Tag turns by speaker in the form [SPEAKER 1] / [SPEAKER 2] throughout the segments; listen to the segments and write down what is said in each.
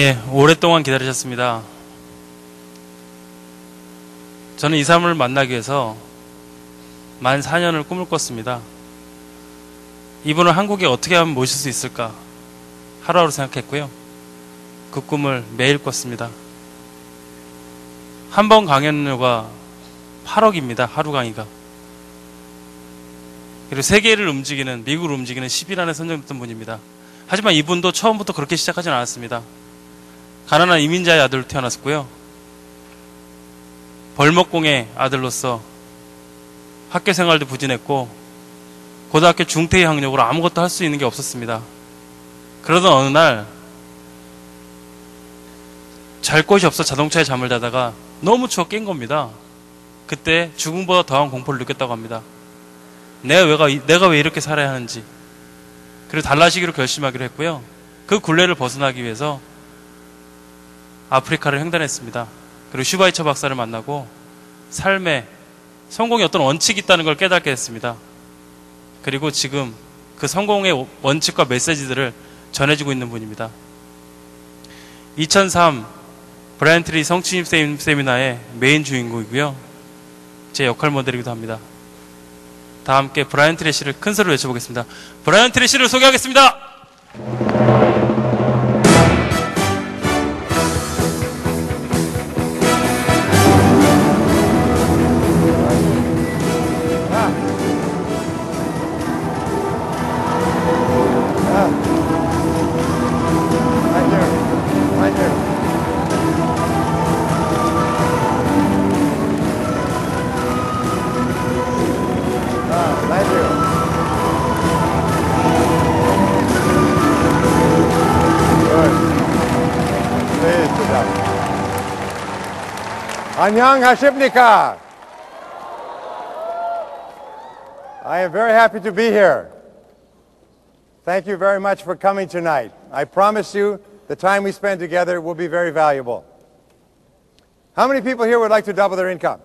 [SPEAKER 1] 예, 오랫동안 기다리셨습니다. 저는 이 사람을 만나기 위해서 만 4년을 꿈을 꿨습니다. 이분을 한국에 어떻게 하면 모실 수 있을까? 하루하루 생각했고요. 그 꿈을 매일 꿨습니다. 한 번 강연료가 8억입니다. 하루 강의가. 그리고 세계를 움직이는, 미국을 움직이는 10일 안에 선정됐던 분입니다. 하지만 이분도 처음부터 그렇게 시작하진 않았습니다. 가난한 이민자의 아들로 태어났고요. 벌목공의 아들로서 학교 생활도 부진했고 고등학교 중퇴 학력으로 아무것도 할 수 있는 게 없었습니다. 그러던 어느 날 잘 곳이 없어 자동차에 잠을 자다가 너무 추워 깬 겁니다. 그때 죽음보다 더한 공포를 느꼈다고 합니다. 내가 왜, 내가 왜 이렇게 살아야 하는지. 그리고 달라지기로 결심하기로 했고요. 그 굴레를 벗어나기 위해서 아프리카를 횡단했습니다. 그리고 슈바이처 박사를 만나고 삶에 성공의 어떤 원칙이 있다는 걸 깨닫게 됐습니다. 그리고 지금 그 성공의 원칙과 메시지들을 전해주고 있는 분입니다. 2003 브라이언트리 성취임 세미나의 메인 주인공이고요. 제 역할 모델이기도 합니다. 다 함께 브라이언 트레시를 큰 소리로 외쳐보겠습니다. 브라이언 트레시를 소개하겠습니다.
[SPEAKER 2] Anyang Hashipnika. I am very happy to be here. Thank you very much for coming tonight. I promise you the time we spend together will be very valuable. How many people here would like to double their income?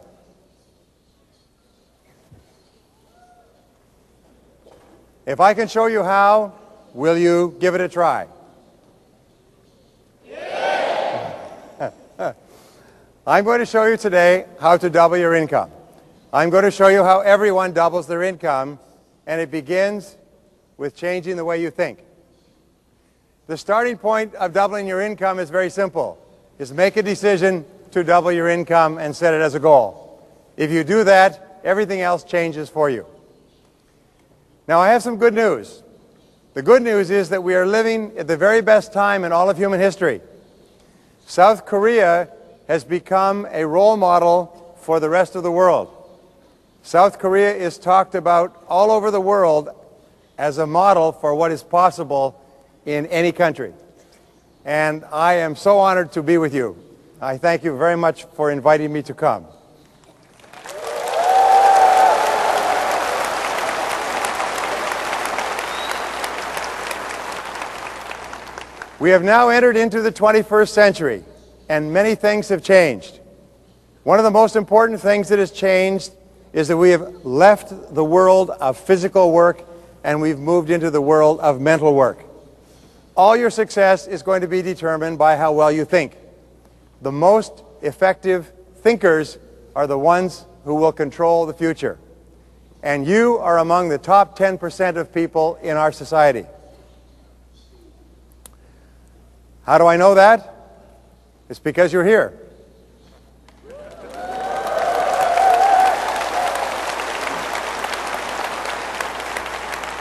[SPEAKER 2] If I can show you how, will you give it a try? I'm going to show you today how to double your income. I'm going to show you how everyone doubles their income, and it begins with changing the way you think. The starting point of doubling your income is very simple. Is make a decision to double your income and set it as a goal. If you do that, everything else changes for you. Now, I have some good news. The good news is that we are living at the very best time in all of human history. South Korea has become a role model for the rest of the world. South Korea is talked about all over the world as a model for what is possible in any country. And I am so honored to be with you. I thank you very much for inviting me to come. We have now entered into the 21st century and many things have changed. One of the most important things that has changed is that we have left the world of physical work and we've moved into the world of mental work. All your success is going to be determined by how well you think. The most effective thinkers are the ones who will control the future. And you are among the top 10% of people in our society. How do I know that? It's because you're here.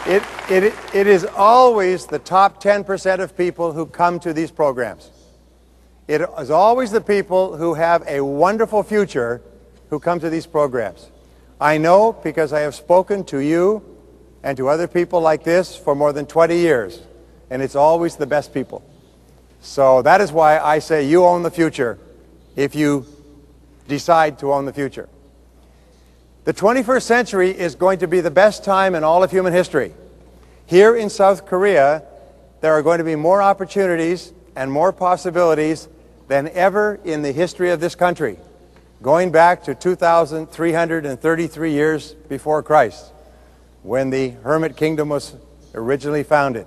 [SPEAKER 2] It, it, it is always the top 10% of people who come to these programs. It is always the people who have a wonderful future who come to these programs. I know because I have spoken to you and to other people like this for more than 20 years, and it's always the best people. So that is why I say you own the future if you decide to own the future. The 21st century is going to be the best time in all of human history. Here in South Korea, there are going to be more opportunities and more possibilities than ever in the history of this country, going back to 2,333 years before Christ, when the Hermit Kingdom was originally founded.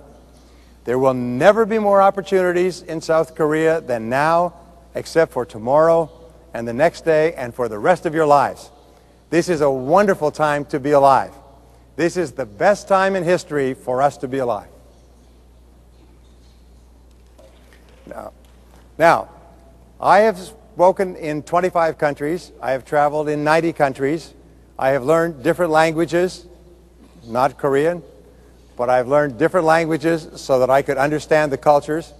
[SPEAKER 2] There will never be more opportunities in South Korea than now, except for tomorrow and the next day and for the rest of your lives. This is a wonderful time to be alive. This is the best time in history for us to be alive. Now, now I have spoken in 25 countries. I have traveled in 90 countries. I have learned different languages, not Korean, but I've learned different languages so that I could understand the cultures.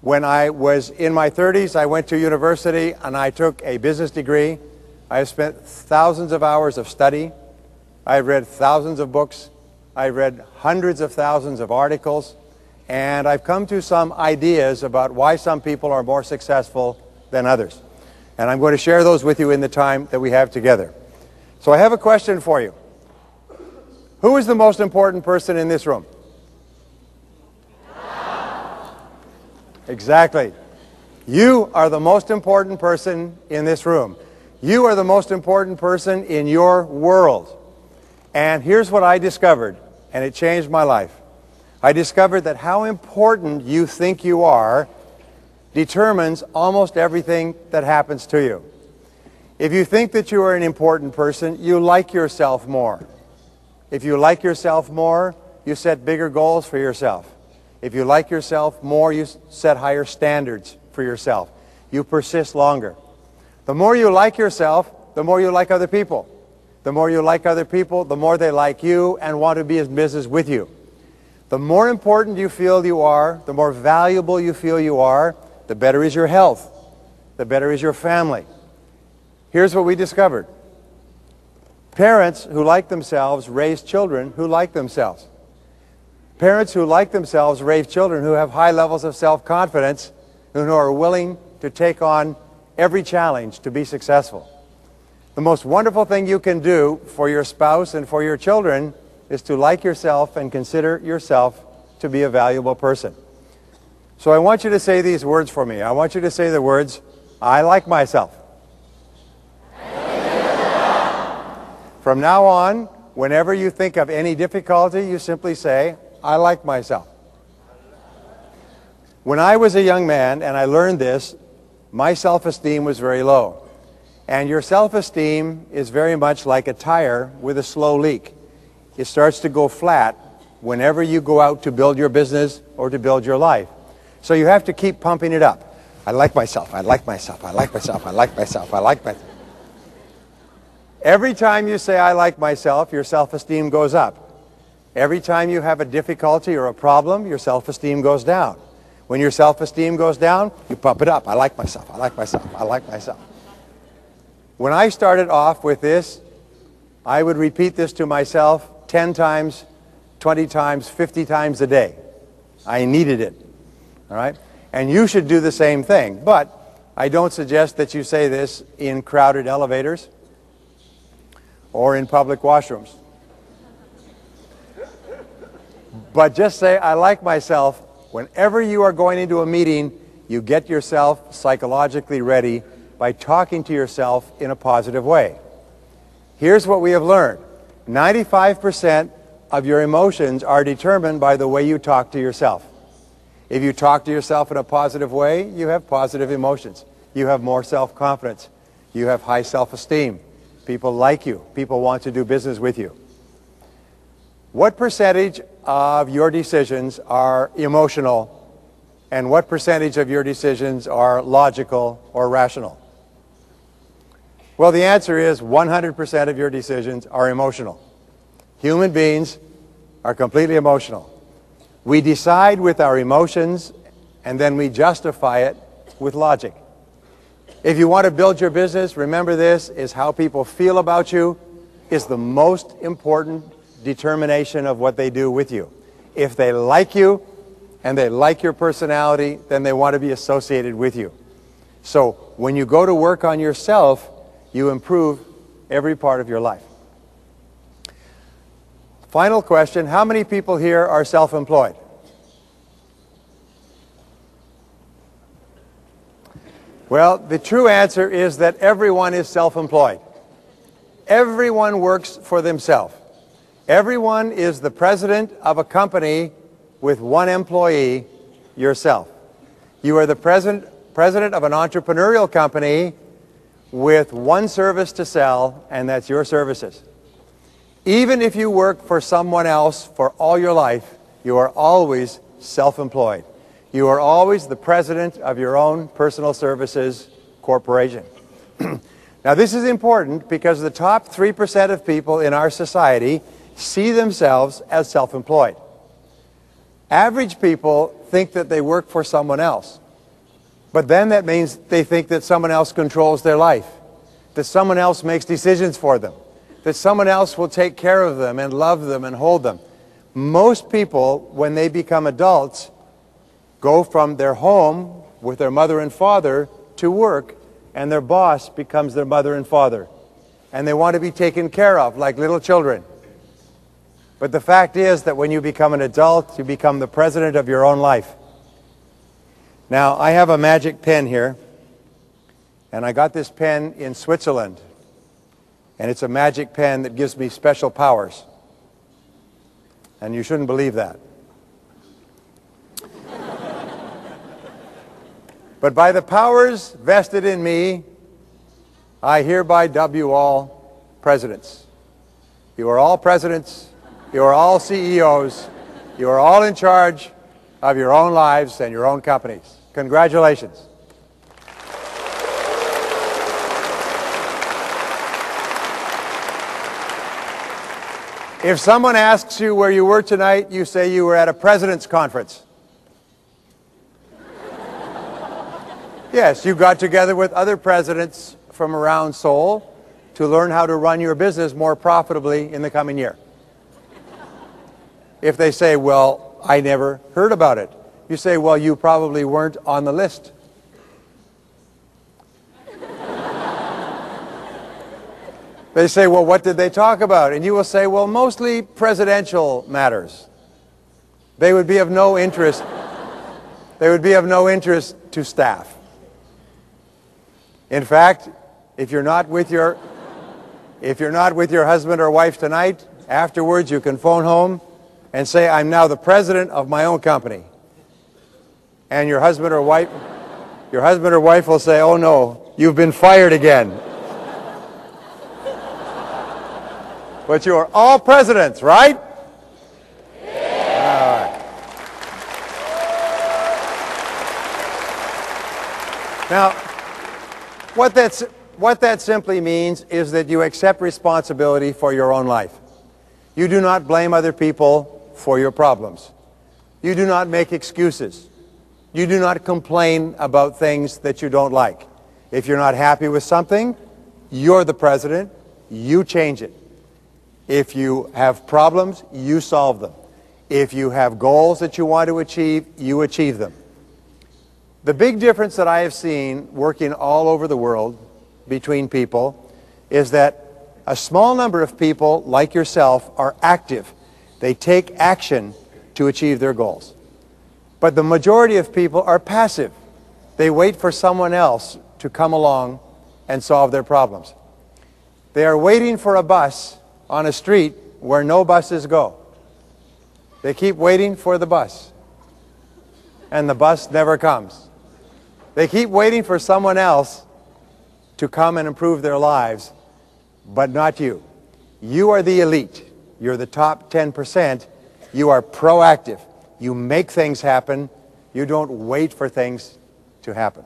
[SPEAKER 2] When I was in my 30s, I went to university and I took a business degree. I have spent thousands of hours of study. I've read thousands of books. I've read hundreds of thousands of articles. And I've come to some ideas about why some people are more successful than others. And I'm going to share those with you in the time that we have together. So I have a question for you. Who is the most important person in this room? Exactly. You are the most important person in this room. You are the most important person in your world. And here's what I discovered, and it changed my life. I discovered that how important you think you are determines almost everything that happens to you. If you think that you are an important person, you like yourself more. If you like yourself more, you set bigger goals for yourself. If you like yourself more, you set higher standards for yourself. You persist longer. The more you like yourself, the more you like other people. The more you like other people, the more they like you and want to be in business with you. The more important you feel you are, the more valuable you feel you are, the better is your health, the better is your family. Here's what we discovered. Parents who like themselves raise children who like themselves. Parents who like themselves raise children who have high levels of self-confidence and who are willing to take on every challenge to be successful. The most wonderful thing you can do for your spouse and for your children is to like yourself and consider yourself to be a valuable person. So I want you to say these words for me. I want you to say the words, I like myself. From now on, whenever you think of any difficulty, you simply say, I like myself. When I was a young man and I learned this, my self-esteem was very low. And your self-esteem is very much like a tire with a slow leak. It starts to go flat whenever you go out to build your business or to build your life. So you have to keep pumping it up. I like myself, I like myself, I like myself, I like myself, I like myself. Every time you say, I like myself, your self-esteem goes up. Every time you have a difficulty or a problem, your self-esteem goes down. When your self-esteem goes down, you pump it up. I like myself, I like myself, I like myself. When I started off with this, I would repeat this to myself 10 times, 20 times, 50 times a day. I needed it. All right? And you should do the same thing. But I don't suggest that you say this in crowded elevators or in public washrooms. But just say, I like myself. Whenever you are going into a meeting, you get yourself psychologically ready by talking to yourself in a positive way. Here's what we have learned. 95% of your emotions are determined by the way you talk to yourself. If you talk to yourself in a positive way, you have positive emotions. You have more self-confidence. You have high self-esteem. People like you. People want to do business with you. What percentage of your decisions are emotional and what percentage of your decisions are logical or rational? Well, the answer is 100% of your decisions are emotional. Human beings are completely emotional. We decide with our emotions and then we justify it with logic. If you want to build your business, remember this, is how people feel about you is the most important determination of what they do with you. If they like you and they like your personality, then they want to be associated with you. So when you go to work on yourself, you improve every part of your life. Final question, how many people here are self-employed? Well, the true answer is that everyone is self-employed. Everyone works for themselves. Everyone is the president of a company with one employee, yourself. You are the president, president of an entrepreneurial company with one service to sell, and that's your services. Even if you work for someone else for all your life, you are always self-employed. You are always the president of your own personal services corporation. now this is important because the top 3% of people in our society see themselves as self-employed. Average people think that they work for someone else. But then that means they think that someone else controls their life, that someone else makes decisions for them, that someone else will take care of them and love them and hold them. Most people, when they become adults, go from their home with their mother and father to work, and their boss becomes their mother and father. And they want to be taken care of like little children. But the fact is that when you become an adult, you become the president of your own life. Now, I have a magic pen here, and I got this pen in Switzerland. And it's a magic pen that gives me special powers. And you shouldn't believe that. But by the powers vested in me, I hereby dub you all presidents. You are all presidents you are all CEOs. You are all in charge of your own lives and your own companies. Congratulations. If someone asks you where you were tonight, you say you were at a president's conference. Yes, you got together with other presidents from around Seoul to learn how to run your business more profitably in the coming year. If they say, well, I never heard about it, you say, well, you probably weren't on the list. they say, well, what did they talk about? And you will say, well, mostly presidential matters. They would be of no interest. they would be of no interest to staff. In fact, if you're not with your if you're not with your husband or wife tonight, afterwards you can phone home and say, I'm now the president of my own company. And your husband or wife, your husband or wife will say, oh no, you've been fired again. but you are all presidents, right? Now, what, that's, what that simply means is that you accept responsibility for your own life. You do not blame other people for your problems. You do not make excuses. You do not complain about things that you don't like. If you're not happy with something, you're the president. You change it. If you have problems, you solve them. If you have goals that you want to achieve, you achieve them. The big difference that I have seen working all over the world between people is that a small number of people, like yourself, are active they take action to achieve their goals. But the majority of people are passive. They wait for someone else to come along and solve their problems. They are waiting for a bus on a street where no buses go. They keep waiting for the bus, and the bus never comes. They keep waiting for someone else to come and improve their lives, but not you. You are the elite. You're the top 10%. You are proactive. You make things happen. You don't wait for things to happen.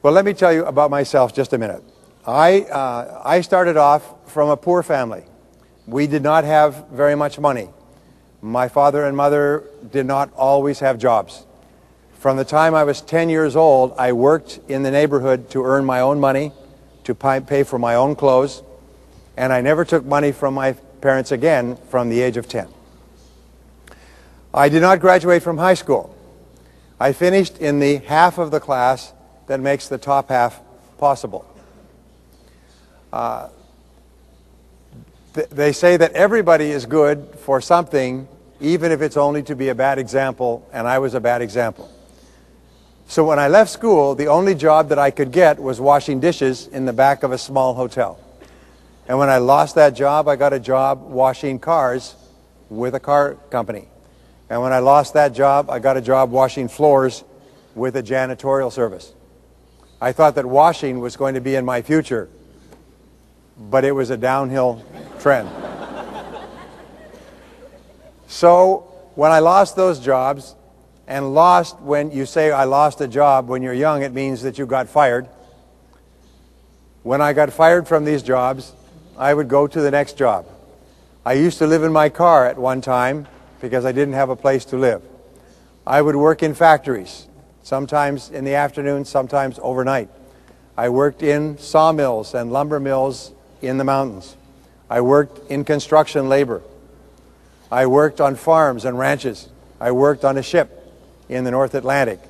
[SPEAKER 2] Well, let me tell you about myself just a minute. I, uh, I started off from a poor family. We did not have very much money. My father and mother did not always have jobs. From the time I was 10 years old, I worked in the neighborhood to earn my own money, to pay for my own clothes, and I never took money from my parents again from the age of 10. I did not graduate from high school. I finished in the half of the class that makes the top half possible. Uh, th they say that everybody is good for something, even if it's only to be a bad example, and I was a bad example. So when I left school, the only job that I could get was washing dishes in the back of a small hotel. And when I lost that job, I got a job washing cars with a car company. And when I lost that job, I got a job washing floors with a janitorial service. I thought that washing was going to be in my future, but it was a downhill trend. so when I lost those jobs, and lost when you say I lost a job when you're young, it means that you got fired. When I got fired from these jobs, I would go to the next job. I used to live in my car at one time because I didn't have a place to live. I would work in factories, sometimes in the afternoon, sometimes overnight. I worked in sawmills and lumber mills in the mountains. I worked in construction labor. I worked on farms and ranches. I worked on a ship in the North Atlantic.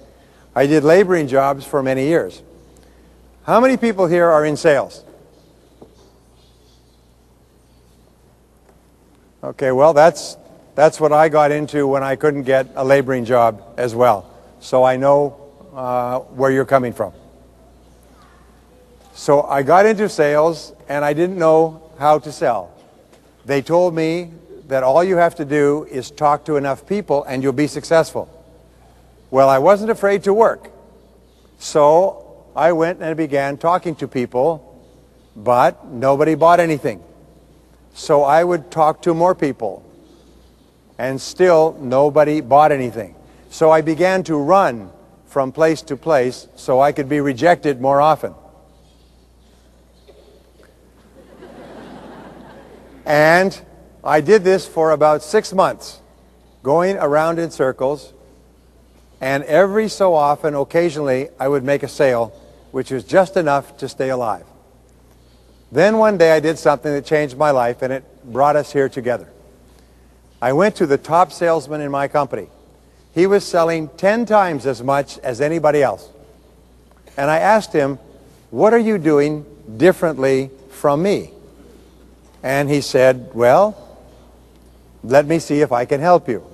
[SPEAKER 2] I did laboring jobs for many years. How many people here are in sales? Okay, well, that's, that's what I got into when I couldn't get a laboring job as well. So I know uh, where you're coming from. So I got into sales and I didn't know how to sell. They told me that all you have to do is talk to enough people and you'll be successful. Well, I wasn't afraid to work. So I went and began talking to people, but nobody bought anything. So I would talk to more people, and still nobody bought anything. So I began to run from place to place so I could be rejected more often. and I did this for about six months, going around in circles, and every so often, occasionally, I would make a sale, which was just enough to stay alive. Then one day I did something that changed my life, and it brought us here together. I went to the top salesman in my company. He was selling 10 times as much as anybody else. And I asked him, what are you doing differently from me? And he said, well, let me see if I can help you.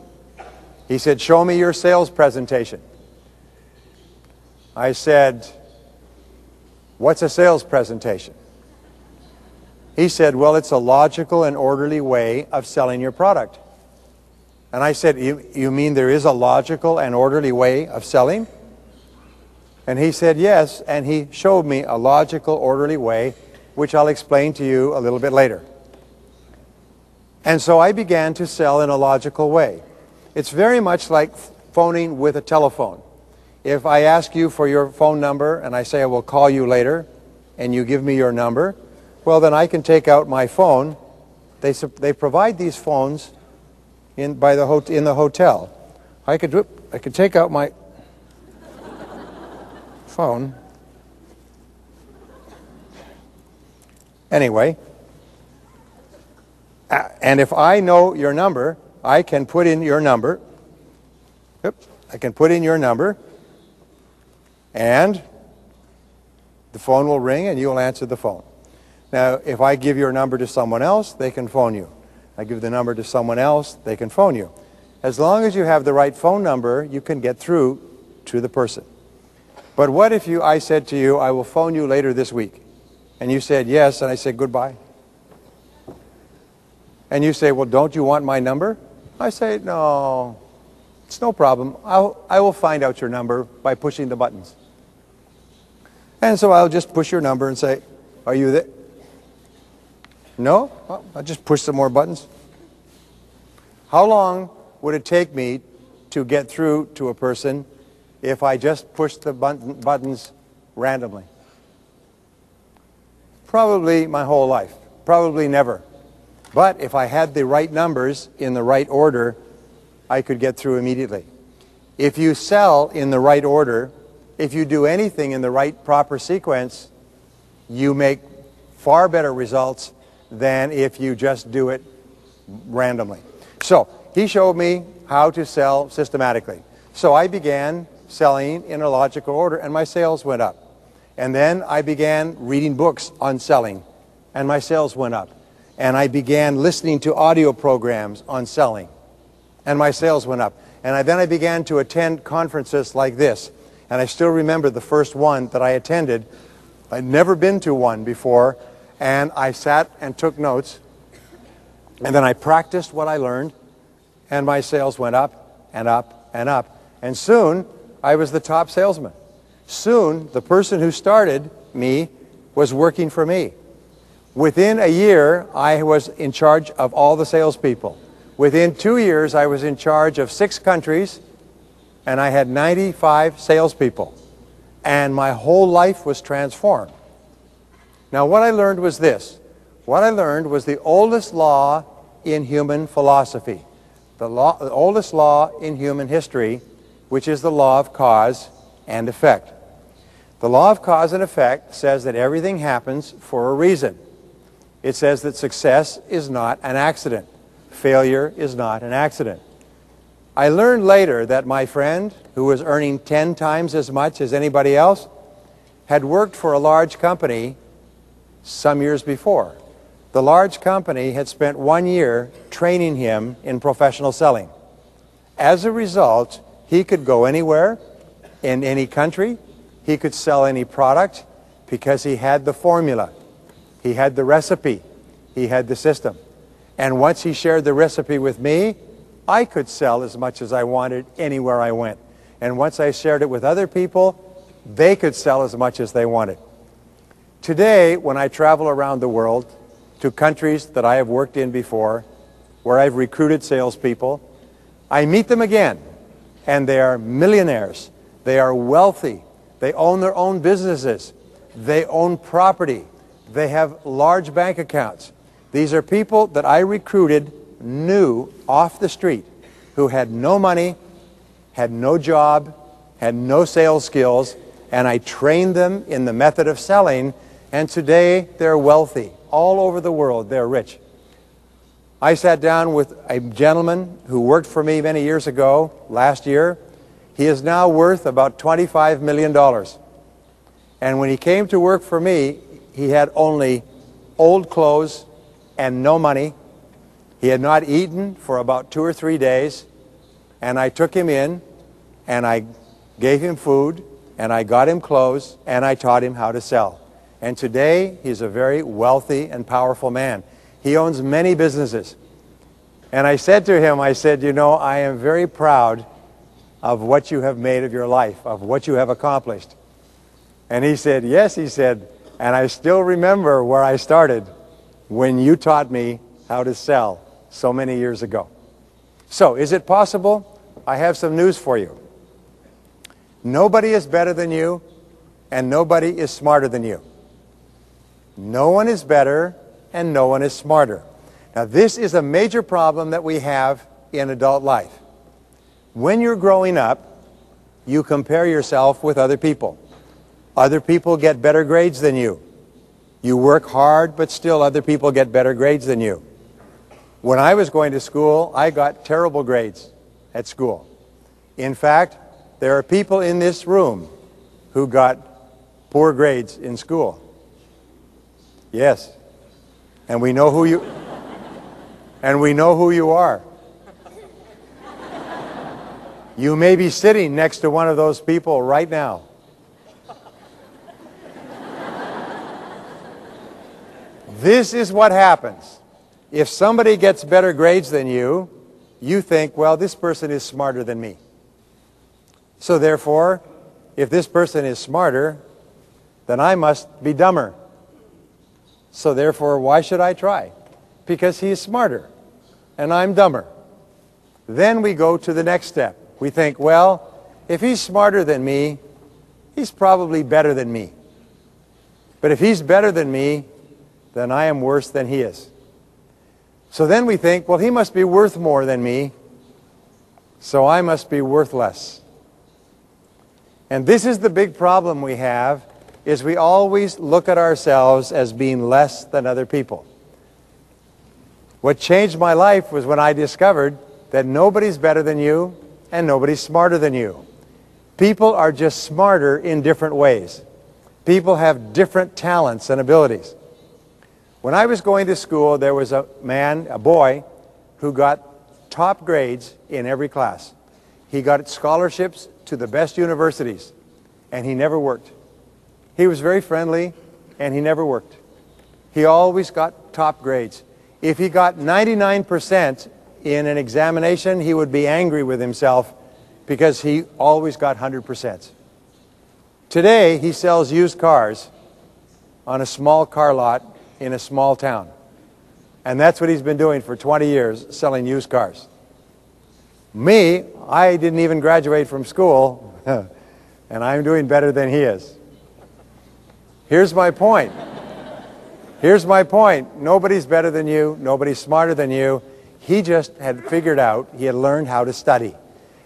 [SPEAKER 2] He said, show me your sales presentation. I said, what's a sales presentation? He said, well, it's a logical and orderly way of selling your product. And I said, you, you mean there is a logical and orderly way of selling? And he said, yes, and he showed me a logical, orderly way, which I'll explain to you a little bit later. And so I began to sell in a logical way. It's very much like phoning with a telephone. If I ask you for your phone number and I say I will call you later and you give me your number, well, then I can take out my phone. They, they provide these phones in, by the in the hotel. I could, I could take out my phone. Anyway, and if I know your number, I can put in your number. Yep, I can put in your number, and the phone will ring and you'll answer the phone. Now, if I give your number to someone else, they can phone you. I give the number to someone else, they can phone you. As long as you have the right phone number, you can get through to the person. But what if you, I said to you, I will phone you later this week, and you said yes, and I said goodbye? And you say, well, don't you want my number? I say, no, it's no problem. I'll, I will find out your number by pushing the buttons. And so I'll just push your number and say, are you there? No? Well, I'll just push some more buttons. How long would it take me to get through to a person if I just pushed the button, buttons randomly? Probably my whole life. Probably never. But if I had the right numbers in the right order, I could get through immediately. If you sell in the right order, if you do anything in the right proper sequence, you make far better results than if you just do it randomly. So he showed me how to sell systematically. So I began selling in a logical order and my sales went up. And then I began reading books on selling and my sales went up and I began listening to audio programs on selling, and my sales went up. And I, then I began to attend conferences like this, and I still remember the first one that I attended. I'd never been to one before, and I sat and took notes, and then I practiced what I learned, and my sales went up, and up and up. And soon, I was the top salesman. Soon, the person who started me was working for me. Within a year, I was in charge of all the salespeople. Within two years, I was in charge of six countries, and I had 95 salespeople. And my whole life was transformed. Now, what I learned was this. What I learned was the oldest law in human philosophy, the, law, the oldest law in human history, which is the law of cause and effect. The law of cause and effect says that everything happens for a reason. It says that success is not an accident. Failure is not an accident. I learned later that my friend, who was earning 10 times as much as anybody else, had worked for a large company some years before. The large company had spent one year training him in professional selling. As a result, he could go anywhere, in any country, he could sell any product because he had the formula. He had the recipe. He had the system. And once he shared the recipe with me, I could sell as much as I wanted anywhere I went. And once I shared it with other people, they could sell as much as they wanted. Today, when I travel around the world to countries that I have worked in before, where I've recruited salespeople, I meet them again, and they are millionaires. They are wealthy. They own their own businesses. They own property. They have large bank accounts. These are people that I recruited new off the street who had no money, had no job, had no sales skills, and I trained them in the method of selling, and today they're wealthy. All over the world, they're rich. I sat down with a gentleman who worked for me many years ago, last year. He is now worth about $25 million. And when he came to work for me, he had only old clothes and no money. He had not eaten for about two or three days. And I took him in and I gave him food and I got him clothes and I taught him how to sell. And today he's a very wealthy and powerful man. He owns many businesses. And I said to him, I said, you know, I am very proud of what you have made of your life, of what you have accomplished. And he said, yes, he said, and I still remember where I started when you taught me how to sell so many years ago. So, is it possible? I have some news for you. Nobody is better than you, and nobody is smarter than you. No one is better, and no one is smarter. Now, this is a major problem that we have in adult life. When you're growing up, you compare yourself with other people. Other people get better grades than you. You work hard, but still other people get better grades than you. When I was going to school, I got terrible grades at school. In fact, there are people in this room who got poor grades in school. Yes. And we know who you and we know who you are. You may be sitting next to one of those people right now. This is what happens. If somebody gets better grades than you, you think, well, this person is smarter than me. So therefore, if this person is smarter, then I must be dumber. So therefore, why should I try? Because he's smarter and I'm dumber. Then we go to the next step. We think, well, if he's smarter than me, he's probably better than me. But if he's better than me, then I am worse than he is. So then we think, well, he must be worth more than me, so I must be worth less. And this is the big problem we have, is we always look at ourselves as being less than other people. What changed my life was when I discovered that nobody's better than you and nobody's smarter than you. People are just smarter in different ways. People have different talents and abilities. When I was going to school, there was a man, a boy, who got top grades in every class. He got scholarships to the best universities, and he never worked. He was very friendly, and he never worked. He always got top grades. If he got 99% in an examination, he would be angry with himself because he always got 100%. Today, he sells used cars on a small car lot in a small town. And that's what he's been doing for 20 years, selling used cars. Me, I didn't even graduate from school, and I'm doing better than he is. Here's my point. Here's my point. Nobody's better than you. Nobody's smarter than you. He just had figured out, he had learned how to study.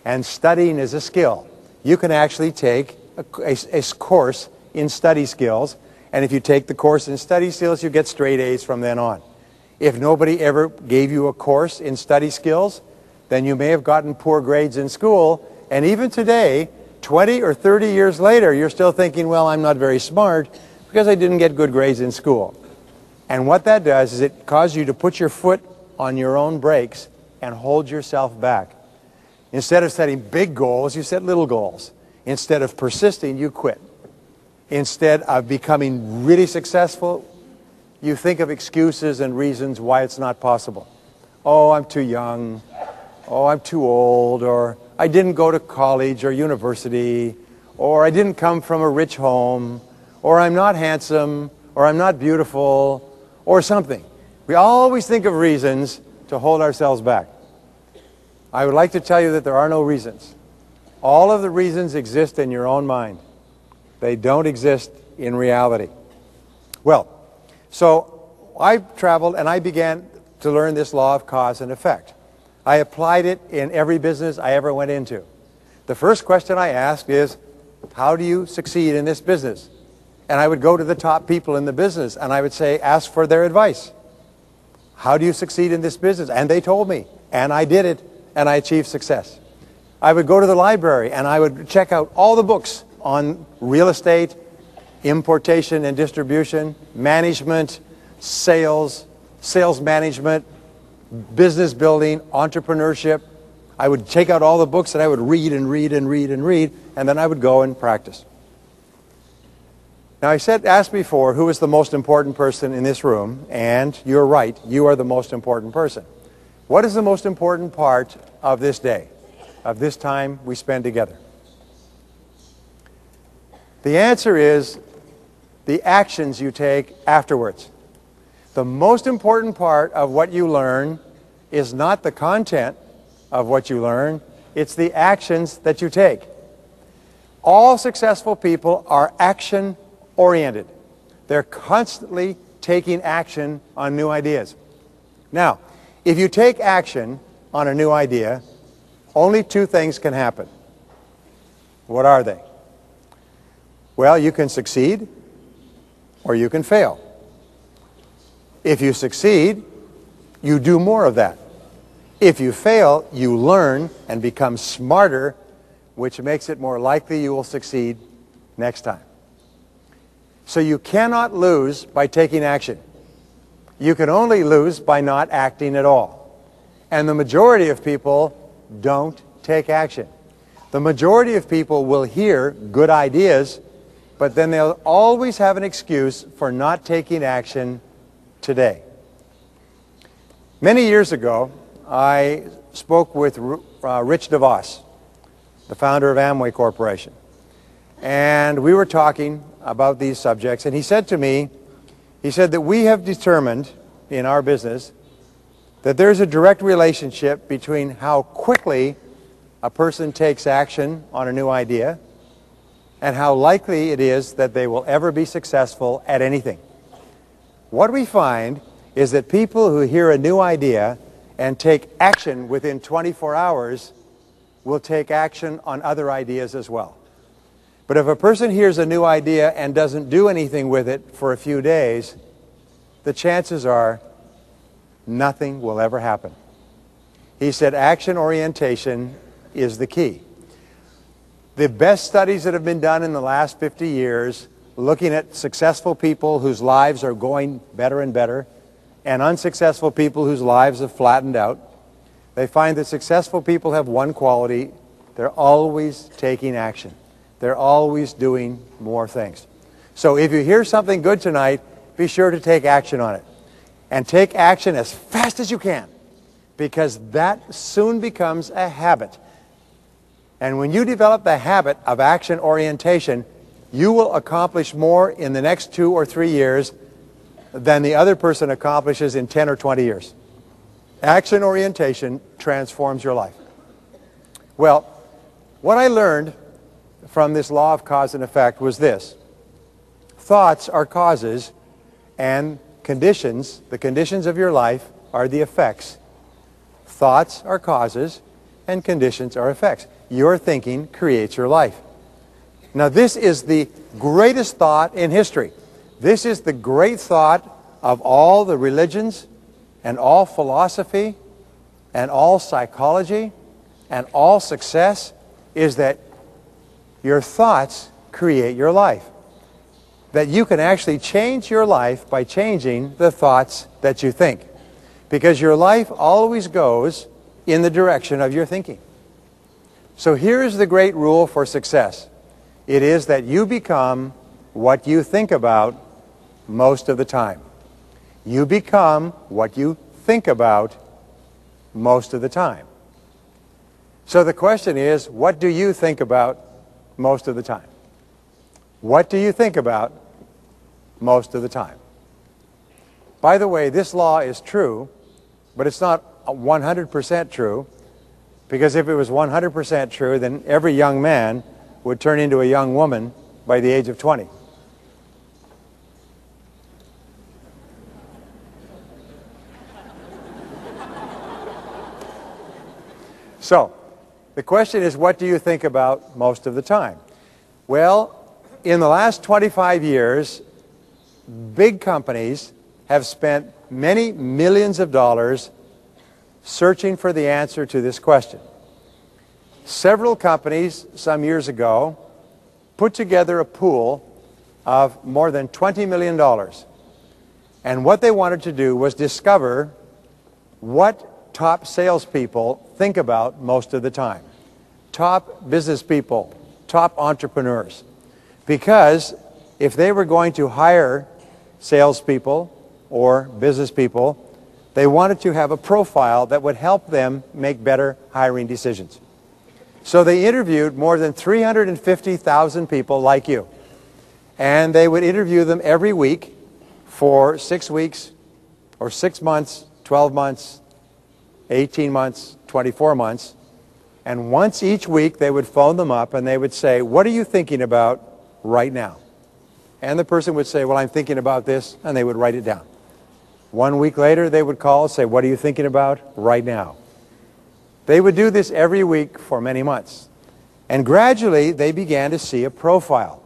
[SPEAKER 2] And studying is a skill. You can actually take a, a, a course in study skills, and if you take the course in study skills, you get straight A's from then on. If nobody ever gave you a course in study skills, then you may have gotten poor grades in school, and even today, 20 or 30 years later, you're still thinking, well, I'm not very smart because I didn't get good grades in school. And what that does is it causes you to put your foot on your own brakes and hold yourself back. Instead of setting big goals, you set little goals. Instead of persisting, you quit. Instead of becoming really successful, you think of excuses and reasons why it's not possible. Oh, I'm too young. Oh, I'm too old. Or I didn't go to college or university. Or I didn't come from a rich home. Or I'm not handsome. Or I'm not beautiful. Or something. We always think of reasons to hold ourselves back. I would like to tell you that there are no reasons. All of the reasons exist in your own mind. They don't exist in reality. Well, so I traveled and I began to learn this law of cause and effect. I applied it in every business I ever went into. The first question I asked is, how do you succeed in this business? And I would go to the top people in the business and I would say, ask for their advice. How do you succeed in this business? And they told me, and I did it, and I achieved success. I would go to the library and I would check out all the books on real estate, importation and distribution, management, sales, sales management, business building, entrepreneurship. I would take out all the books that I would read and read and read and read, and then I would go and practice. Now, I said, asked before who is the most important person in this room, and you're right, you are the most important person. What is the most important part of this day? of this time we spend together? The answer is the actions you take afterwards. The most important part of what you learn is not the content of what you learn, it's the actions that you take. All successful people are action oriented. They're constantly taking action on new ideas. Now, if you take action on a new idea, only two things can happen. What are they? Well, you can succeed or you can fail. If you succeed, you do more of that. If you fail, you learn and become smarter, which makes it more likely you will succeed next time. So you cannot lose by taking action. You can only lose by not acting at all. And the majority of people don't take action. The majority of people will hear good ideas, but then they'll always have an excuse for not taking action today. Many years ago, I spoke with uh, Rich DeVos, the founder of Amway Corporation. And we were talking about these subjects, and he said to me, he said that we have determined in our business that there's a direct relationship between how quickly a person takes action on a new idea and how likely it is that they will ever be successful at anything. What we find is that people who hear a new idea and take action within 24 hours will take action on other ideas as well. But if a person hears a new idea and doesn't do anything with it for a few days, the chances are nothing will ever happen. He said action orientation is the key. The best studies that have been done in the last 50 years looking at successful people whose lives are going better and better and unsuccessful people whose lives have flattened out, they find that successful people have one quality. They're always taking action. They're always doing more things. So if you hear something good tonight, be sure to take action on it and take action as fast as you can. because that soon becomes a habit. And when you develop the habit of action orientation, you will accomplish more in the next two or three years than the other person accomplishes in 10 or 20 years. Action orientation transforms your life. Well, what I learned from this law of cause and effect was this. Thoughts are causes and conditions, the conditions of your life are the effects. Thoughts are causes and conditions are effects. Your thinking creates your life. Now this is the greatest thought in history. This is the great thought of all the religions and all philosophy and all psychology and all success is that your thoughts create your life. That you can actually change your life by changing the thoughts that you think. Because your life always goes in the direction of your thinking. So here's the great rule for success. It is that you become what you think about most of the time. You become what you think about most of the time. So the question is, what do you think about most of the time? What do you think about most of the time? By the way, this law is true, but it's not 100% true, because if it was 100% true, then every young man would turn into a young woman by the age of 20. So, the question is, what do you think about most of the time? Well, in the last 25 years, big companies have spent many millions of dollars searching for the answer to this question. Several companies some years ago put together a pool of more than $20 million. And what they wanted to do was discover what top salespeople think about most of the time. Top business people, top entrepreneurs. Because if they were going to hire salespeople or business people, they wanted to have a profile that would help them make better hiring decisions. So they interviewed more than 350,000 people like you. And they would interview them every week for six weeks or six months, 12 months, 18 months, 24 months. And once each week, they would phone them up and they would say, What are you thinking about right now? And the person would say, Well, I'm thinking about this, and they would write it down. One week later, they would call and say, What are you thinking about right now? They would do this every week for many months. And gradually, they began to see a profile.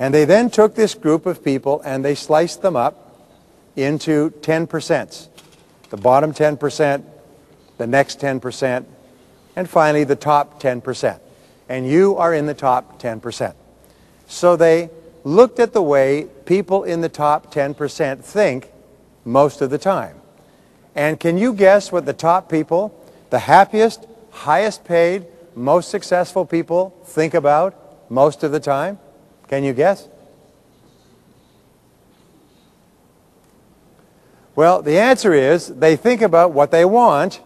[SPEAKER 2] And they then took this group of people and they sliced them up into 10%. The bottom 10%, the next 10%, and finally the top 10%. And you are in the top 10%. So they looked at the way people in the top 10% think most of the time. And can you guess what the top people, the happiest, highest paid, most successful people think about most of the time? Can you guess? Well, the answer is they think about what they want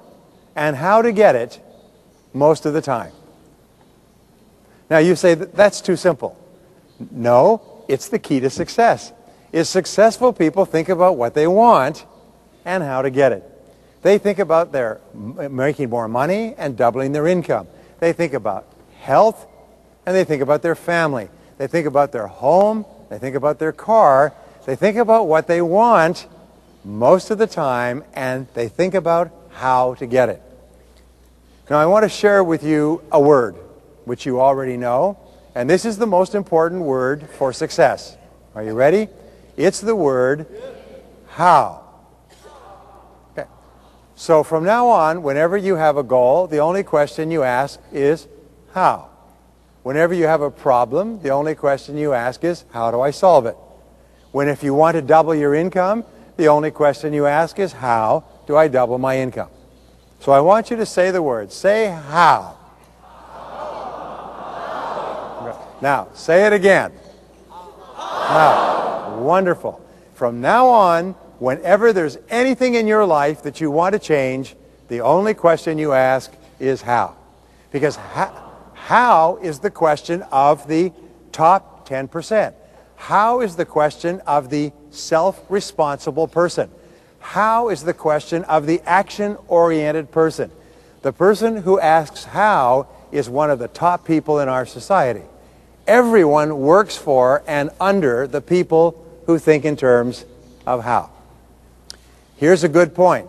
[SPEAKER 2] and how to get it most of the time. Now you say that's too simple. No, it's the key to success. Is successful people think about what they want and how to get it. They think about their making more money and doubling their income. They think about health and they think about their family. They think about their home. They think about their car. They think about what they want most of the time and they think about how to get it. Now I want to share with you a word which you already know and this is the most important word for success. Are you ready? It's the word how. Okay. So from now on, whenever you have a goal, the only question you ask is how. Whenever you have a problem, the only question you ask is how do I solve it? When if you want to double your income, the only question you ask is how do I double my income? So I want you to say the word. Say how. Now, say it again. How. Wonderful. From now on, whenever there's anything in your life that you want to change, the only question you ask is how. Because how, how is the question of the top 10%. How is the question of the self-responsible person. How is the question of the action-oriented person. The person who asks how is one of the top people in our society. Everyone works for and under the people who think in terms of how. Here's a good point.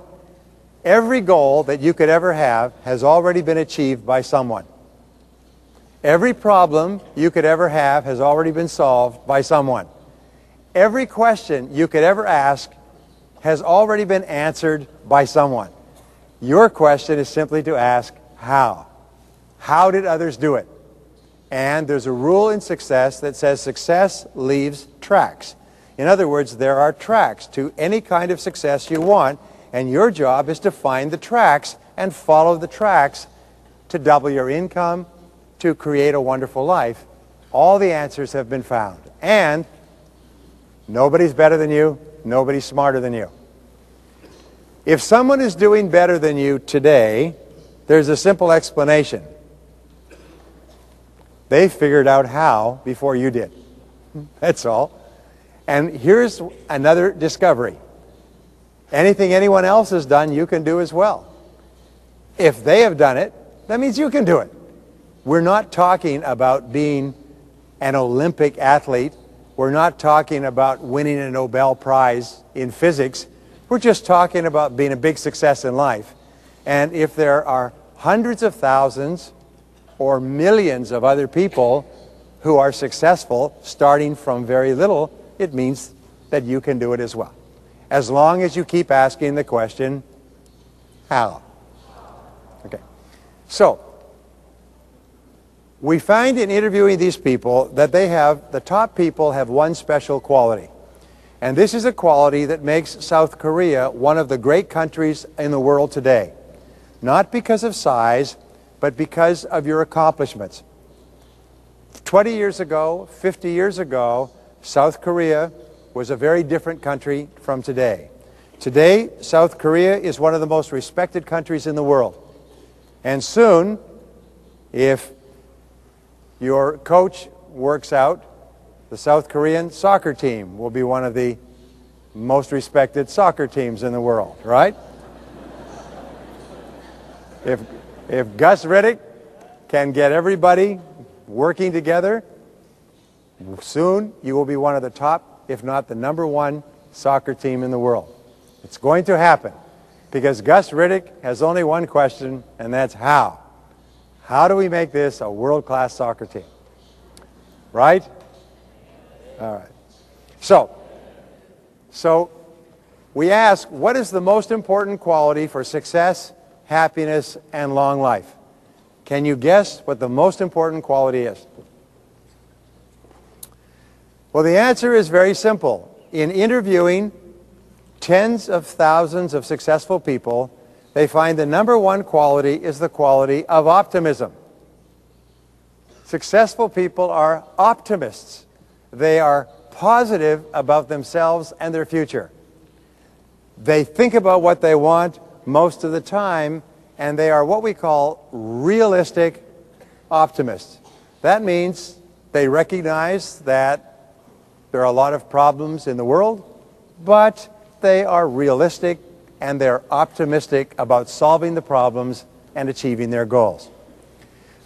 [SPEAKER 2] Every goal that you could ever have has already been achieved by someone. Every problem you could ever have has already been solved by someone. Every question you could ever ask has already been answered by someone. Your question is simply to ask, how? How did others do it? And there's a rule in success that says success leaves tracks. In other words, there are tracks to any kind of success you want, and your job is to find the tracks and follow the tracks to double your income, to create a wonderful life. All the answers have been found. And nobody's better than you, nobody's smarter than you. If someone is doing better than you today, there's a simple explanation. They figured out how before you did. That's all. And here's another discovery. Anything anyone else has done, you can do as well. If they have done it, that means you can do it. We're not talking about being an Olympic athlete. We're not talking about winning a Nobel Prize in physics. We're just talking about being a big success in life. And if there are hundreds of thousands or millions of other people who are successful starting from very little, it means that you can do it as well. As long as you keep asking the question, how? Okay. So, we find in interviewing these people that they have, the top people have one special quality. And this is a quality that makes South Korea one of the great countries in the world today. Not because of size, but because of your accomplishments. 20 years ago, 50 years ago, South Korea was a very different country from today. Today, South Korea is one of the most respected countries in the world. And soon, if your coach works out, the South Korean soccer team will be one of the most respected soccer teams in the world, right? if if Guus Hiddink can get everybody working together, soon you will be one of the top, if not the number one, soccer team in the world. It's going to happen because Guus Hiddink has only one question, and that's how. How do we make this a world-class soccer team? Right? All right. So, so we ask, what is the most important quality for success happiness, and long life. Can you guess what the most important quality is? Well, the answer is very simple. In interviewing tens of thousands of successful people, they find the number one quality is the quality of optimism. Successful people are optimists. They are positive about themselves and their future. They think about what they want most of the time, and they are what we call realistic optimists. That means they recognize that there are a lot of problems in the world, but they are realistic and they're optimistic about solving the problems and achieving their goals.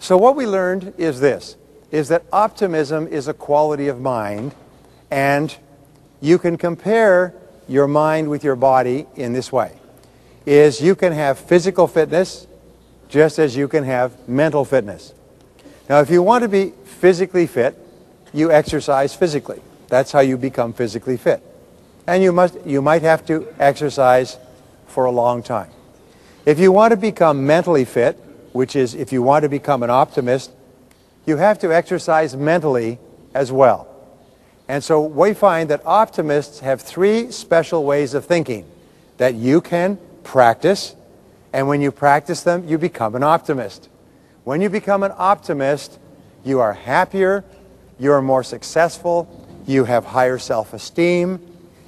[SPEAKER 2] So what we learned is this, is that optimism is a quality of mind and you can compare your mind with your body in this way is you can have physical fitness just as you can have mental fitness. Now, if you want to be physically fit, you exercise physically. That's how you become physically fit. And you, must, you might have to exercise for a long time. If you want to become mentally fit, which is if you want to become an optimist, you have to exercise mentally as well. And so we find that optimists have three special ways of thinking that you can practice, and when you practice them, you become an optimist. When you become an optimist, you are happier, you are more successful, you have higher self-esteem,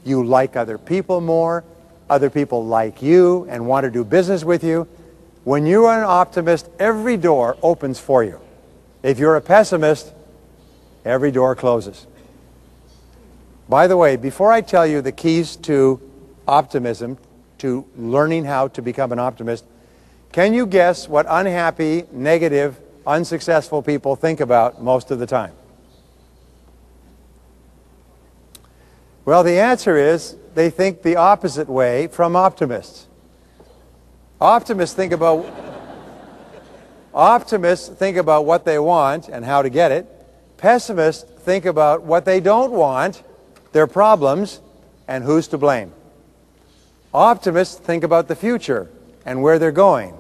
[SPEAKER 2] You like other people more. Other people like you and want to do business with you. When you are an optimist, every door opens for you. If you're a pessimist, every door closes. By the way, before I tell you the keys to optimism, to learning how to become an optimist, can you guess what unhappy, negative, unsuccessful people think about most of the time? Well, the answer is they think the opposite way from optimists. Optimists think about optimists think about what they want and how to get it. Pessimists think about what they don't want, their problems, and who's to blame. Optimists think about the future and where they're going.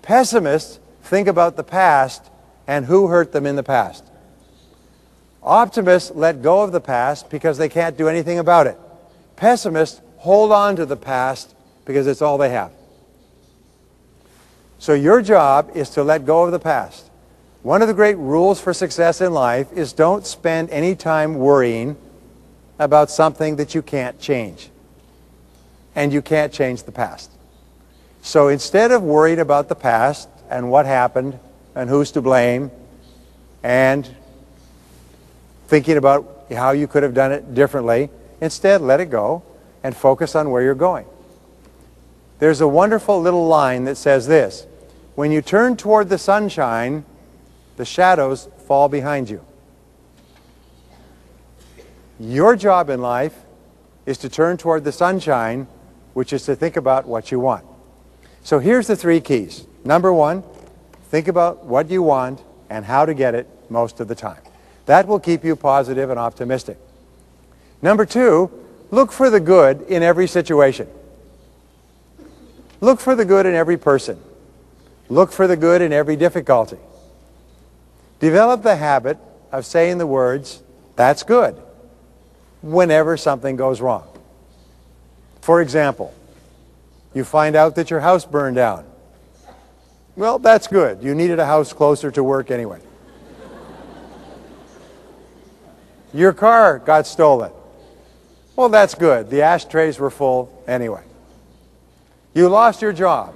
[SPEAKER 2] Pessimists think about the past and who hurt them in the past. Optimists let go of the past because they can't do anything about it. Pessimists hold on to the past because it's all they have. So your job is to let go of the past. One of the great rules for success in life is don't spend any time worrying about something that you can't change. And you can't change the past. So instead of worrying about the past and what happened and who's to blame and thinking about how you could have done it differently. Instead, let it go and focus on where you're going. There's a wonderful little line that says this When you turn toward the sunshine, the shadows fall behind you. Your job in life is to turn toward the sunshine, which is to think about what you want. So here's the three keys. Number one, think about what you want and how to get it most of the time. That will keep you positive and optimistic. Number two, look for the good in every situation. Look for the good in every person. Look for the good in every difficulty. Develop the habit of saying the words, that's good, whenever something goes wrong. For example, you find out that your house burned down. Well, that's good. You needed a house closer to work anyway. Your car got stolen. Well, that's good. The ashtrays were full anyway. You lost your job.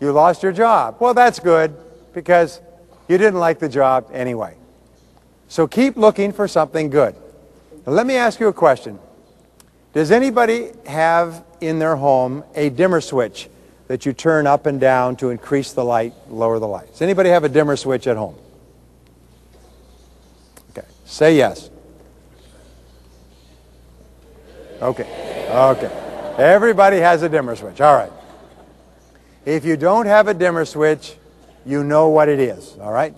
[SPEAKER 2] You lost your job. Well, that's good because you didn't like the job anyway. So keep looking for something good. Now, let me ask you a question. Does anybody have in their home a dimmer switch that you turn up and down to increase the light, lower the light? Does anybody have a dimmer switch at home? Okay, say yes. Okay. Okay. Everybody has a dimmer switch. All right. If you don't have a dimmer switch, you know what it is. All right?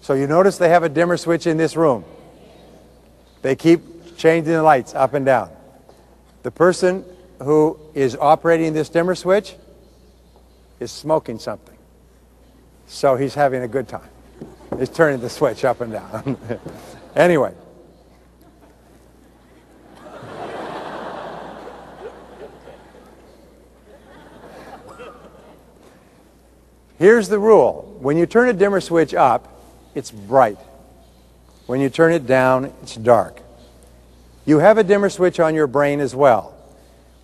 [SPEAKER 2] So you notice they have a dimmer switch in this room. They keep changing the lights up and down. The person who is operating this dimmer switch is smoking something. So he's having a good time. He's turning the switch up and down. Anyway. Here's the rule. When you turn a dimmer switch up, it's bright. When you turn it down, it's dark. You have a dimmer switch on your brain as well.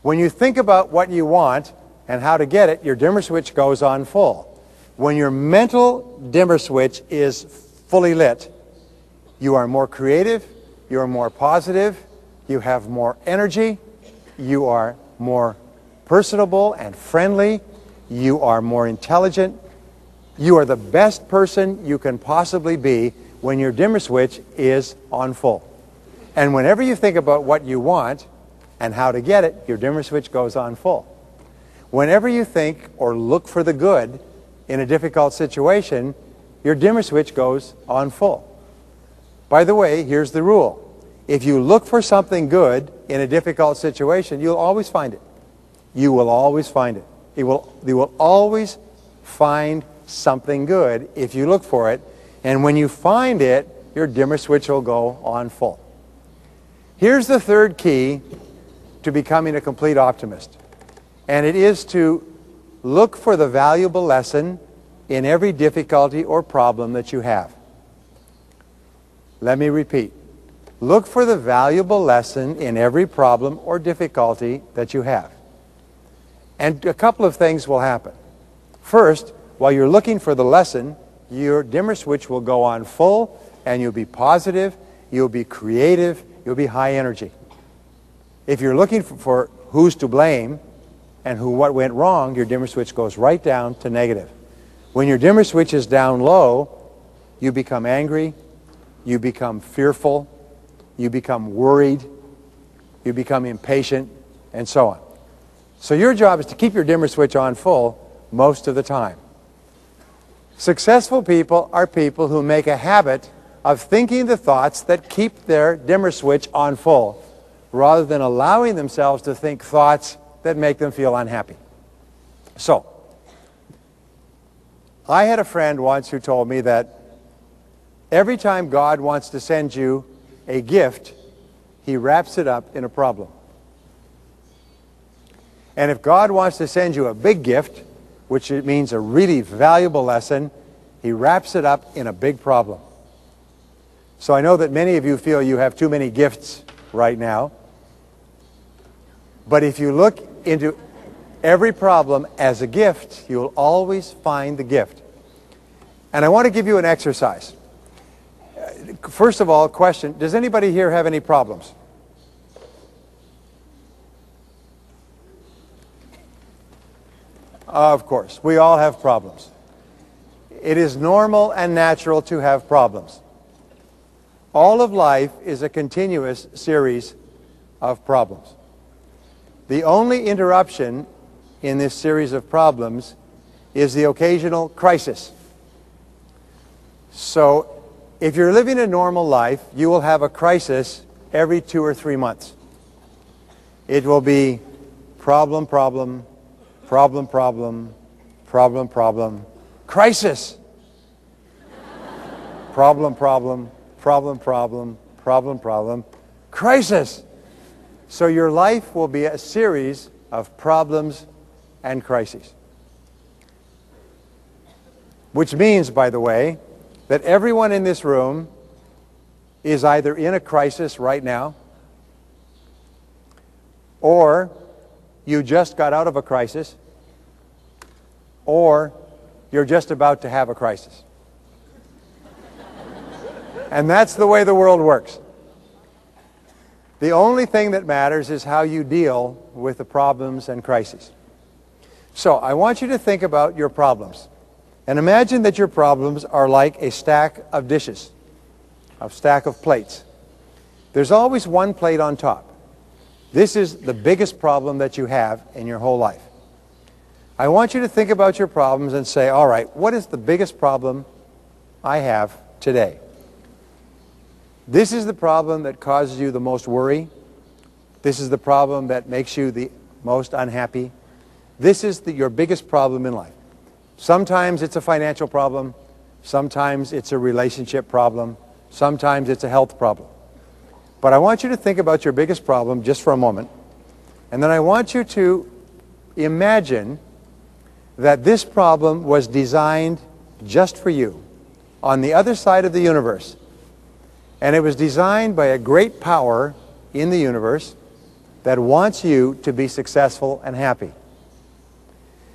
[SPEAKER 2] When you think about what you want and how to get it, your dimmer switch goes on full. When your mental dimmer switch is fully lit, you are more creative, you are more positive, you have more energy, you are more personable and friendly, you are more intelligent, you are the best person you can possibly be when your dimmer switch is on full. And whenever you think about what you want and how to get it, your dimmer switch goes on full. Whenever you think or look for the good in a difficult situation, your dimmer switch goes on full. By the way, here's the rule. If you look for something good in a difficult situation, you'll always find it. You will always find it. You will, you will always find something good if you look for it. And when you find it, your dimmer switch will go on full. Here's the third key to becoming a complete optimist. And it is to look for the valuable lesson in every difficulty or problem that you have. Let me repeat. Look for the valuable lesson in every problem or difficulty that you have. And a couple of things will happen. First, while you're looking for the lesson, your dimmer switch will go on full and you'll be positive, you'll be creative, you'll be high energy. If you're looking for, for who's to blame and who what went wrong, your dimmer switch goes right down to negative. When your dimmer switch is down low, you become angry, you become fearful, you become worried, you become impatient, and so on. So your job is to keep your dimmer switch on full most of the time. Successful people are people who make a habit of thinking the thoughts that keep their dimmer switch on full rather than allowing themselves to think thoughts that make them feel unhappy. So, I had a friend once who told me that every time God wants to send you a gift, he wraps it up in a problem. And if God wants to send you a big gift, which means a really valuable lesson, he wraps it up in a big problem. So I know that many of you feel you have too many gifts right now. But if you look into every problem as a gift, you'll always find the gift. And I want to give you an exercise. First of all, question, does anybody here have any problems? Of course, we all have problems. It is normal and natural to have problems. All of life is a continuous series of problems. The only interruption in this series of problems is the occasional crisis. So if you're living a normal life, you will have a crisis every two or three months. It will be problem, problem, problem, problem, problem, problem, crisis. problem, problem, problem, problem, problem, problem, crisis. So your life will be a series of problems and crises. Which means, by the way, that everyone in this room is either in a crisis right now or you just got out of a crisis or you're just about to have a crisis. And that's the way the world works. The only thing that matters is how you deal with the problems and crises. So I want you to think about your problems. And imagine that your problems are like a stack of dishes, a stack of plates. There's always one plate on top. This is the biggest problem that you have in your whole life. I want you to think about your problems and say, all right, what is the biggest problem I have today? This is the problem that causes you the most worry. This is the problem that makes you the most unhappy. This is the, your biggest problem in life. Sometimes it's a financial problem. Sometimes it's a relationship problem. Sometimes it's a health problem. But I want you to think about your biggest problem just for a moment. And then I want you to imagine that this problem was designed just for you on the other side of the universe and it was designed by a great power in the universe that wants you to be successful and happy.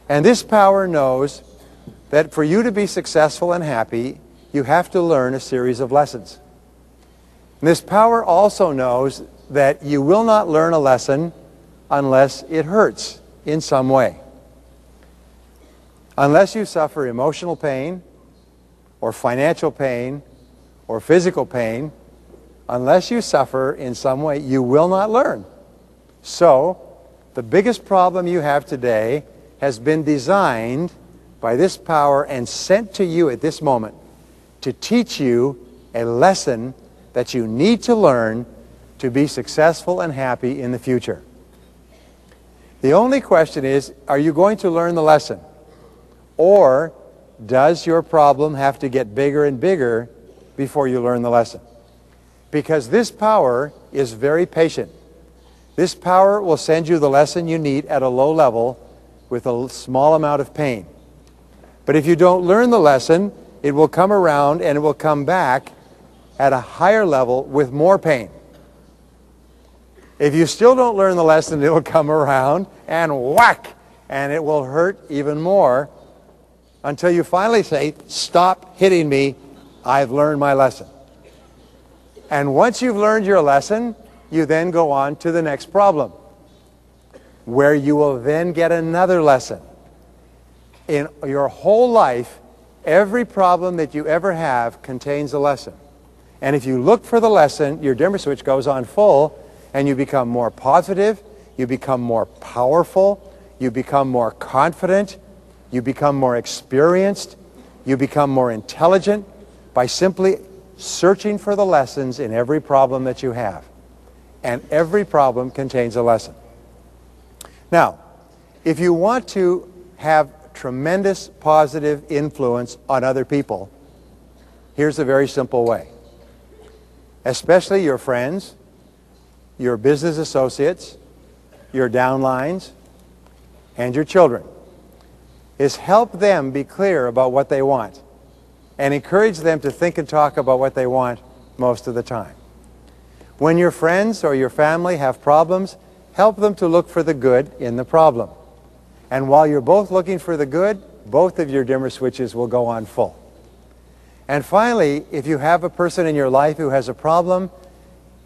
[SPEAKER 2] And this power knows that for you to be successful and happy, you have to learn a series of lessons. And this power also knows that you will not learn a lesson unless it hurts in some way. Unless you suffer emotional pain or financial pain or physical pain, unless you suffer in some way, you will not learn. So, the biggest problem you have today has been designed by this power and sent to you at this moment to teach you a lesson that you need to learn to be successful and happy in the future. The only question is, are you going to learn the lesson? Or does your problem have to get bigger and bigger before you learn the lesson. Because this power is very patient. This power will send you the lesson you need at a low level with a small amount of pain. But if you don't learn the lesson, it will come around and it will come back at a higher level with more pain. If you still don't learn the lesson, it'll come around and whack, and it will hurt even more until you finally say, Stop hitting me. I've learned my lesson. And once you've learned your lesson, you then go on to the next problem, where you will then get another lesson. In your whole life, every problem that you ever have contains a lesson. And if you look for the lesson, your dimmer switch goes on full, and you become more positive, you become more powerful, you become more confident, you become more experienced, you become more intelligent by simply searching for the lessons in every problem that you have. And every problem contains a lesson. Now, if you want to have tremendous positive influence on other people, here's a very simple way. Especially your friends, your business associates, your downlines, and your children, is help them be clear about what they want and encourage them to think and talk about what they want most of the time. When your friends or your family have problems, help them to look for the good in the problem. And while you're both looking for the good, both of your dimmer switches will go on full. And finally, if you have a person in your life who has a problem,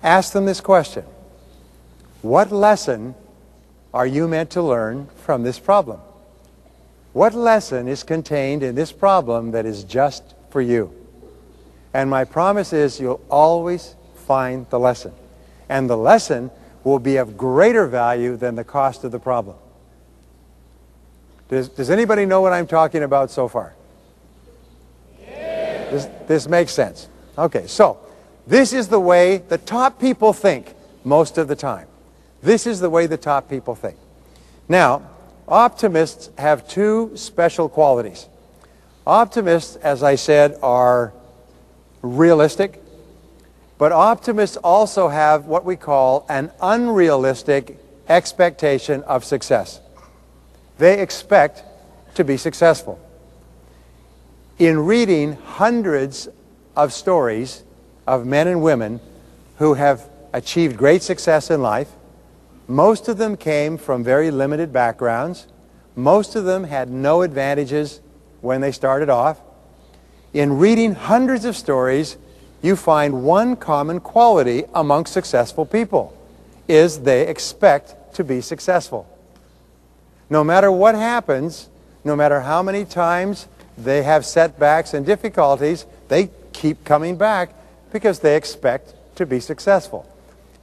[SPEAKER 2] ask them this question. What lesson are you meant to learn from this problem? What lesson is contained in this problem that is just for you? And my promise is you'll always find the lesson. And the lesson will be of greater value than the cost of the problem. Does, does anybody know what I'm talking about so far? This, this makes sense. Okay, so this is the way the top people think most of the time. This is the way the top people think. Now, optimists have two special qualities. Optimists, as I said, are realistic, but optimists also have what we call an unrealistic expectation of success. They expect to be successful. In reading hundreds of stories of men and women who have achieved great success in life, most of them came from very limited backgrounds. Most of them had no advantages when they started off. In reading hundreds of stories, you find one common quality among successful people is they expect to be successful. No matter what happens, no matter how many times they have setbacks and difficulties, they keep coming back because they expect to be successful.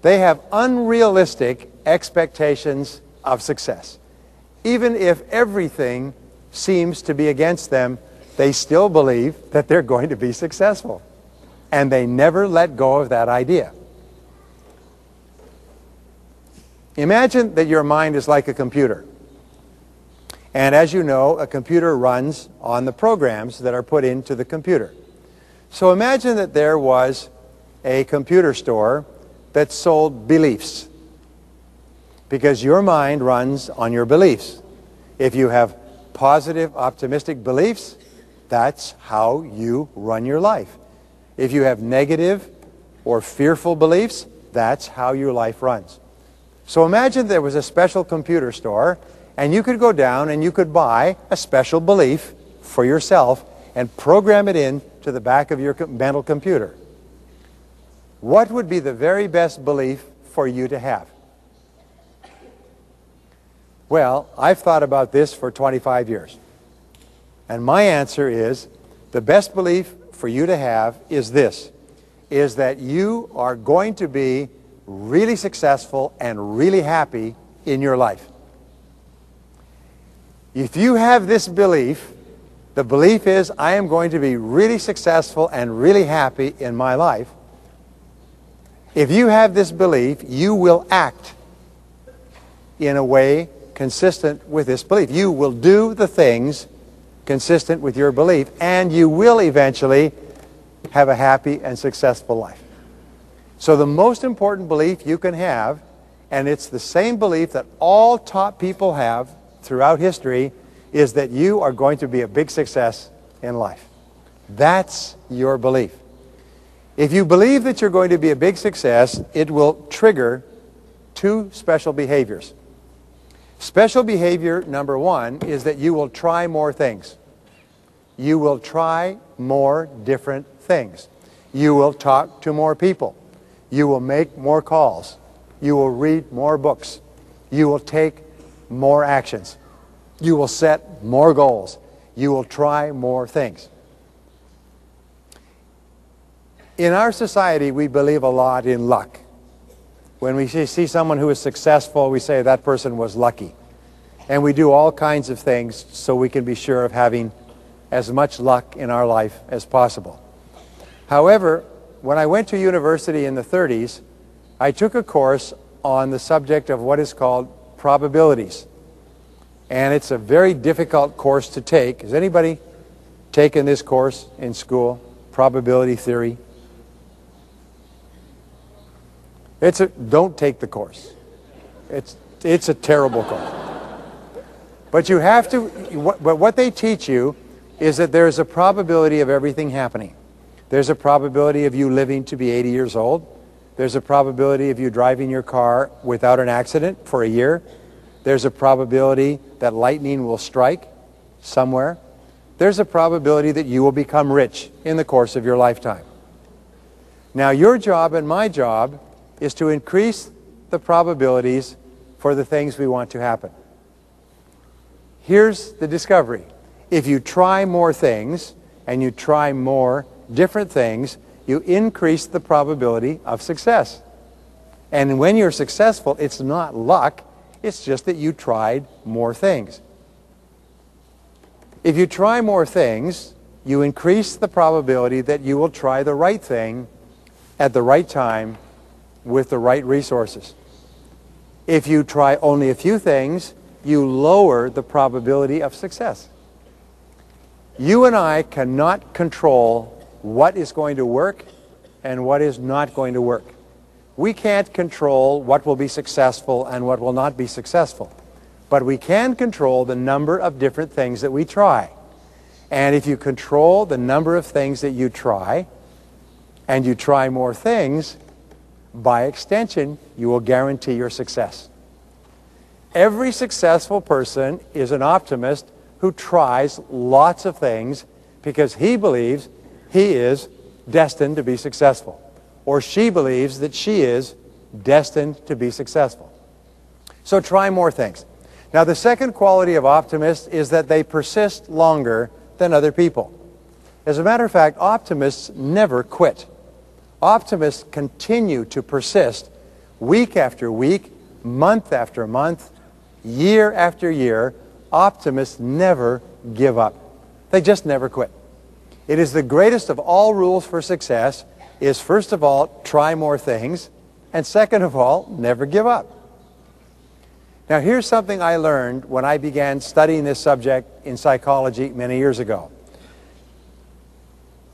[SPEAKER 2] They have unrealistic expectations of success. Even if everything seems to be against them, they still believe that they're going to be successful. And they never let go of that idea. Imagine that your mind is like a computer. And as you know, a computer runs on the programs that are put into the computer. So imagine that there was a computer store that sold beliefs. Because your mind runs on your beliefs. If you have positive, optimistic beliefs, that's how you run your life. If you have negative or fearful beliefs, that's how your life runs. So imagine there was a special computer store and you could go down and you could buy a special belief for yourself and program it in to the back of your mental computer. What would be the very best belief for you to have? Well, I've thought about this for 25 years. And my answer is the best belief for you to have is this, is that you are going to be really successful and really happy in your life. If you have this belief, the belief is I am going to be really successful and really happy in my life. If you have this belief, you will act in a way consistent with this belief. You will do the things consistent with your belief, and you will eventually have a happy and successful life. So the most important belief you can have, and it's the same belief that all top people have throughout history, is that you are going to be a big success in life. That's your belief. If you believe that you're going to be a big success, it will trigger two special behaviors. Special behavior number one is that you will try more things. You will try more different things. You will talk to more people. You will make more calls. You will read more books. You will take more actions. You will set more goals. You will try more things. In our society, we believe a lot in luck. When we see someone who is successful, we say that person was lucky. And we do all kinds of things so we can be sure of having as much luck in our life as possible. However, when I went to university in the 30s, I took a course on the subject of what is called probabilities. And it's a very difficult course to take. Has anybody taken this course in school, probability theory? It's a, don't take the course. It's, it's a terrible course. But you have to, what, but what they teach you is that there's a probability of everything happening. There's a probability of you living to be 80 years old. There's a probability of you driving your car without an accident for a year. There's a probability that lightning will strike somewhere. There's a probability that you will become rich in the course of your lifetime. Now, your job and my job is to increase the probabilities for the things we want to happen. Here's the discovery. If you try more things and you try more different things, you increase the probability of success. And when you're successful, it's not luck, it's just that you tried more things. If you try more things, you increase the probability that you will try the right thing at the right time with the right resources. If you try only a few things, you lower the probability of success. You and I cannot control what is going to work and what is not going to work. We can't control what will be successful and what will not be successful. But we can control the number of different things that we try. And if you control the number of things that you try, and you try more things, by extension, you will guarantee your success. Every successful person is an optimist who tries lots of things because he believes he is destined to be successful. Or she believes that she is destined to be successful. So try more things. Now, the second quality of optimists is that they persist longer than other people. As a matter of fact, optimists never quit. Optimists continue to persist week after week, month after month, year after year. Optimists never give up. They just never quit. It is the greatest of all rules for success is first of all, try more things, and second of all, never give up. Now here's something I learned when I began studying this subject in psychology many years ago.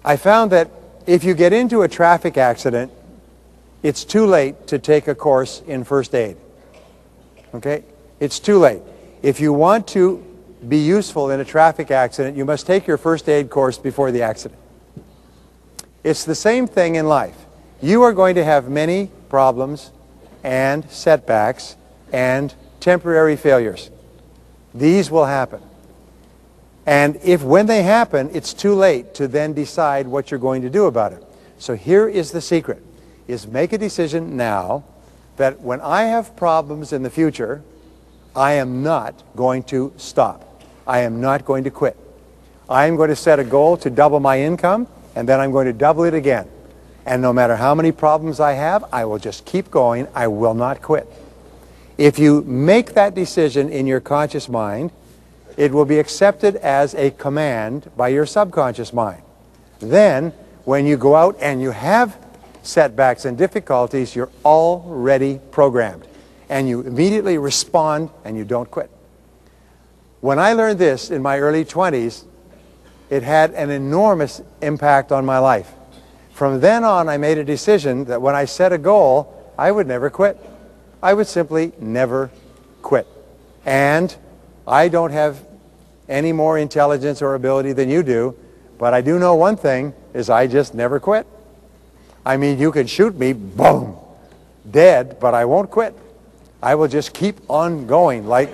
[SPEAKER 2] I found that if you get into a traffic accident, it's too late to take a course in first aid. Okay? It's too late. If you want to be useful in a traffic accident, you must take your first aid course before the accident. It's the same thing in life. You are going to have many problems and setbacks and temporary failures. These will happen. And if when they happen, it's too late to then decide what you're going to do about it. So here is the secret, is make a decision now that when I have problems in the future, I am not going to stop. I am not going to quit. I am going to set a goal to double my income, and then I'm going to double it again. And no matter how many problems I have, I will just keep going. I will not quit. If you make that decision in your conscious mind, it will be accepted as a command by your subconscious mind. Then, when you go out and you have setbacks and difficulties, you're already programmed. And you immediately respond and you don't quit. When I learned this in my early 20s, it had an enormous impact on my life. From then on, I made a decision that when I set a goal, I would never quit. I would simply never quit. And I don't have any more intelligence or ability than you do, but I do know one thing, is I just never quit. I mean, you can shoot me, boom, dead, but I won't quit. I will just keep on going like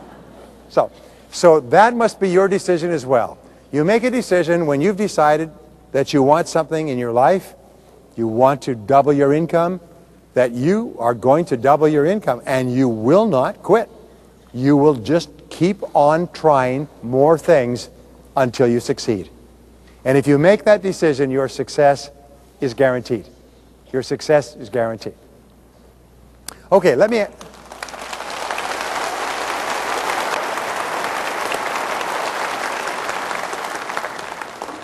[SPEAKER 2] so. So that must be your decision as well. You make a decision when you've decided that you want something in your life, you want to double your income, that you are going to double your income and you will not quit. You will just keep on trying more things until you succeed. And if you make that decision, your success is guaranteed. Your success is guaranteed. Okay, let me.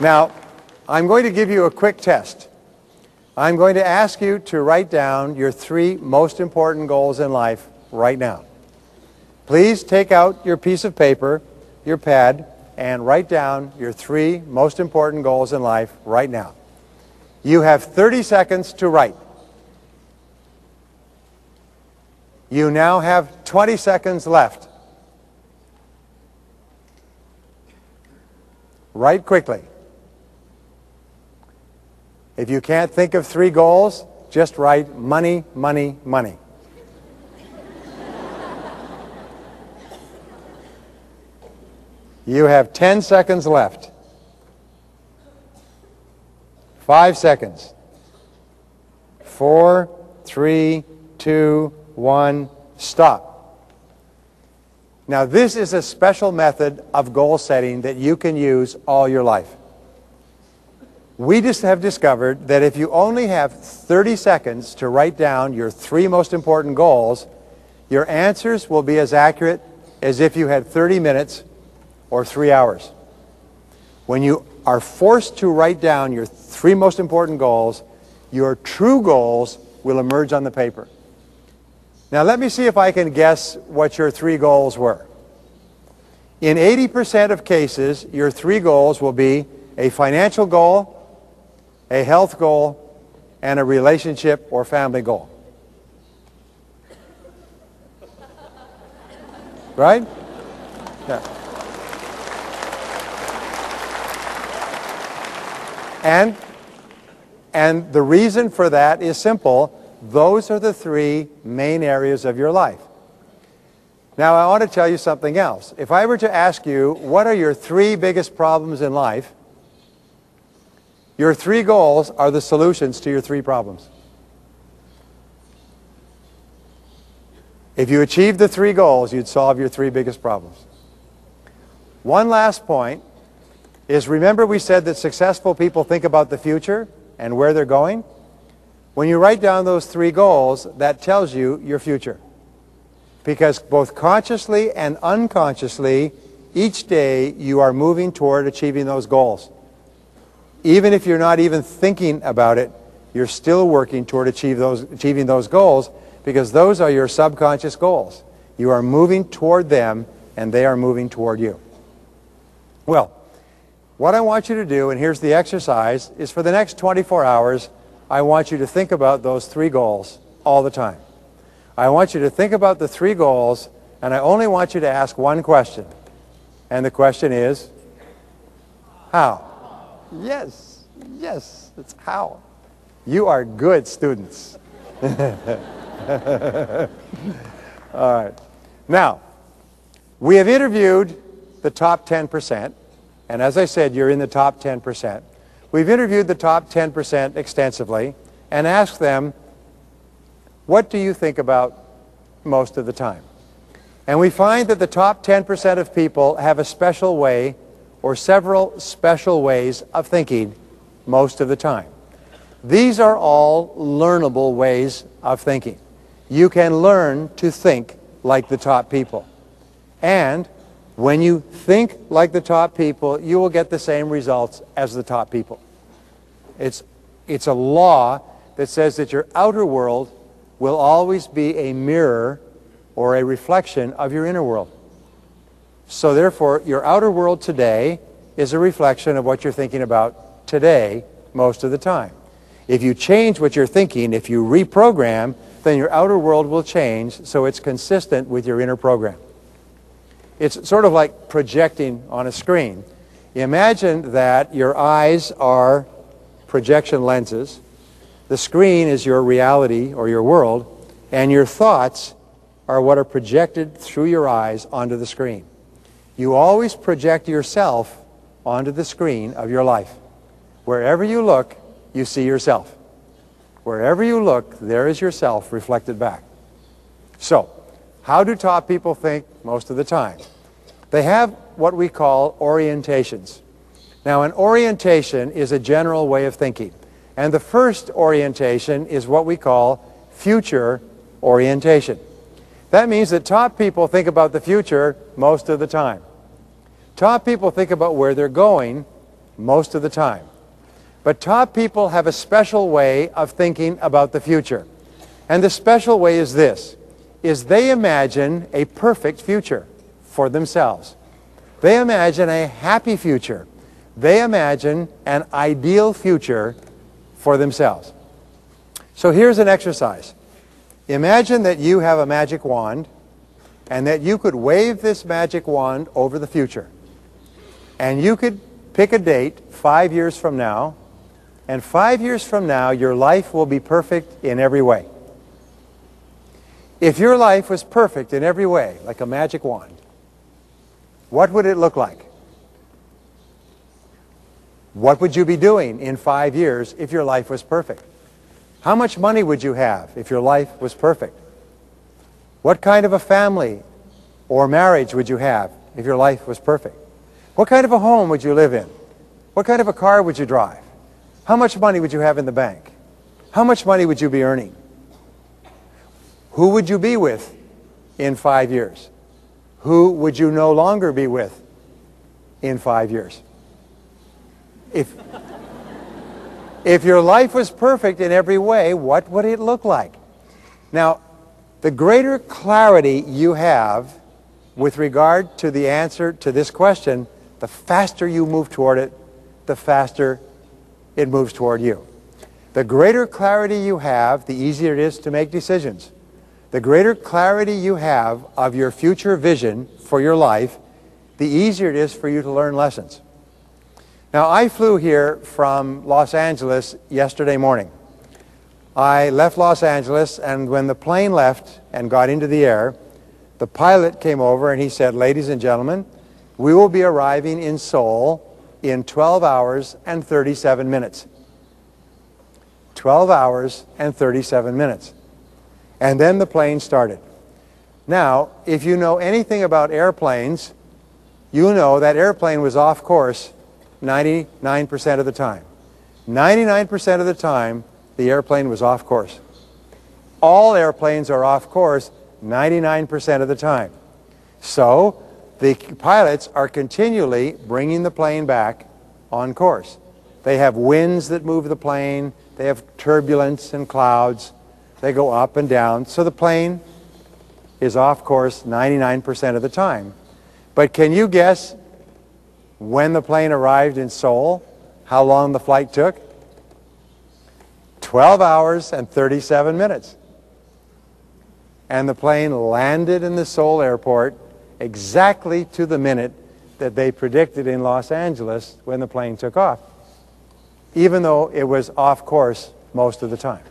[SPEAKER 2] Now, I'm going to give you a quick test. I'm going to ask you to write down your three most important goals in life right now. Please take out your piece of paper, your pad, and write down your three most important goals in life right now. You have 30 seconds to write. You now have 20 seconds left. Write quickly. If you can't think of three goals, just write money, money, money. You have 10 seconds left. Five seconds. Four, three, two, one, stop. Now, this is a special method of goal setting that you can use all your life. We just have discovered that if you only have 30 seconds to write down your three most important goals, your answers will be as accurate as if you had 30 minutes or three hours. When you are forced to write down your three most important goals, your true goals will emerge on the paper. Now, let me see if I can guess what your three goals were. In 80% of cases, your three goals will be a financial goal, a health goal, and a relationship or family goal. Right? Yeah. And, and the reason for that is simple. Those are the three main areas of your life. Now, I want to tell you something else. If I were to ask you, what are your three biggest problems in life? Your three goals are the solutions to your three problems. If you achieved the three goals, you'd solve your three biggest problems. One last point is remember we said that successful people think about the future and where they're going? When you write down those three goals, that tells you your future. Because both consciously and unconsciously, each day you are moving toward achieving those goals. Even if you're not even thinking about it, you're still working toward achieve those, achieving those goals because those are your subconscious goals. You are moving toward them and they are moving toward you. Well, what I want you to do, and here's the exercise, is for the next 24 hours, I want you to think about those three goals all the time. I want you to think about the three goals, and I only want you to ask one question. And the question is, how? Yes, yes, it's how. You are good students. All right. Now, we have interviewed the top 10%, and as I said, you're in the top 10%. We've interviewed the top 10% extensively and asked them, what do you think about most of the time? And we find that the top 10% of people have a special way or several special ways of thinking most of the time. These are all learnable ways of thinking. You can learn to think like the top people. And when you think like the top people, you will get the same results as the top people. It's, it's a law that says that your outer world will always be a mirror or a reflection of your inner world. So therefore, your outer world today is a reflection of what you're thinking about today most of the time. If you change what you're thinking, if you reprogram, then your outer world will change so it's consistent with your inner program. It's sort of like projecting on a screen. Imagine that your eyes are projection lenses The screen is your reality or your world, and your thoughts are what are projected through your eyes onto the screen. You always project yourself onto the screen of your life. Wherever you look, you see yourself. Wherever you look, there is yourself reflected back. So, how do top people think most of the time? They have what we call orientations. Now, an orientation is a general way of thinking. And the first orientation is what we call future orientation. That means that top people think about the future most of the time. Top people think about where they're going most of the time. But top people have a special way of thinking about the future. And the special way is this, is they imagine a perfect future for themselves. They imagine a happy future. They imagine an ideal future for themselves. So here's an exercise. Imagine that you have a magic wand and that you could wave this magic wand over the future. And you could pick a date five years from now, and five years from now, your life will be perfect in every way. If your life was perfect in every way, like a magic wand, what would it look like? What would you be doing in five years if your life was perfect? How much money would you have if your life was perfect? What kind of a family or marriage would you have if your life was perfect? What kind of a home would you live in? What kind of a car would you drive? How much money would you have in the bank? How much money would you be earning? Who would you be with in five years? Who would you no longer be with in five years? If, if your life was perfect in every way, what would it look like? Now, the greater clarity you have with regard to the answer to this question, the faster you move toward it, the faster it moves toward you. The greater clarity you have, the easier it is to make decisions. The greater clarity you have of your future vision for your life, the easier it is for you to learn lessons. Now, I flew here from Los Angeles yesterday morning. I left Los Angeles, and when the plane left and got into the air, the pilot came over and he said, Ladies and gentlemen, we will be arriving in Seoul in 12 hours and 37 minutes. 12 hours and 37 minutes. And then the plane started. Now, if you know anything about airplanes, you know that airplane was off course 99% of the time. 99% of the time, the airplane was off course. All airplanes are off course 99% of the time. So, the pilots are continually bringing the plane back on course. They have winds that move the plane. They have turbulence and clouds. They go up and down. So the plane is off course 99% of the time. But can you guess when the plane arrived in Seoul, how long the flight took? 12 hours and 37 minutes. And the plane landed in the Seoul airport exactly to the minute that they predicted in Los Angeles when the plane took off, even though it was off course most of the time.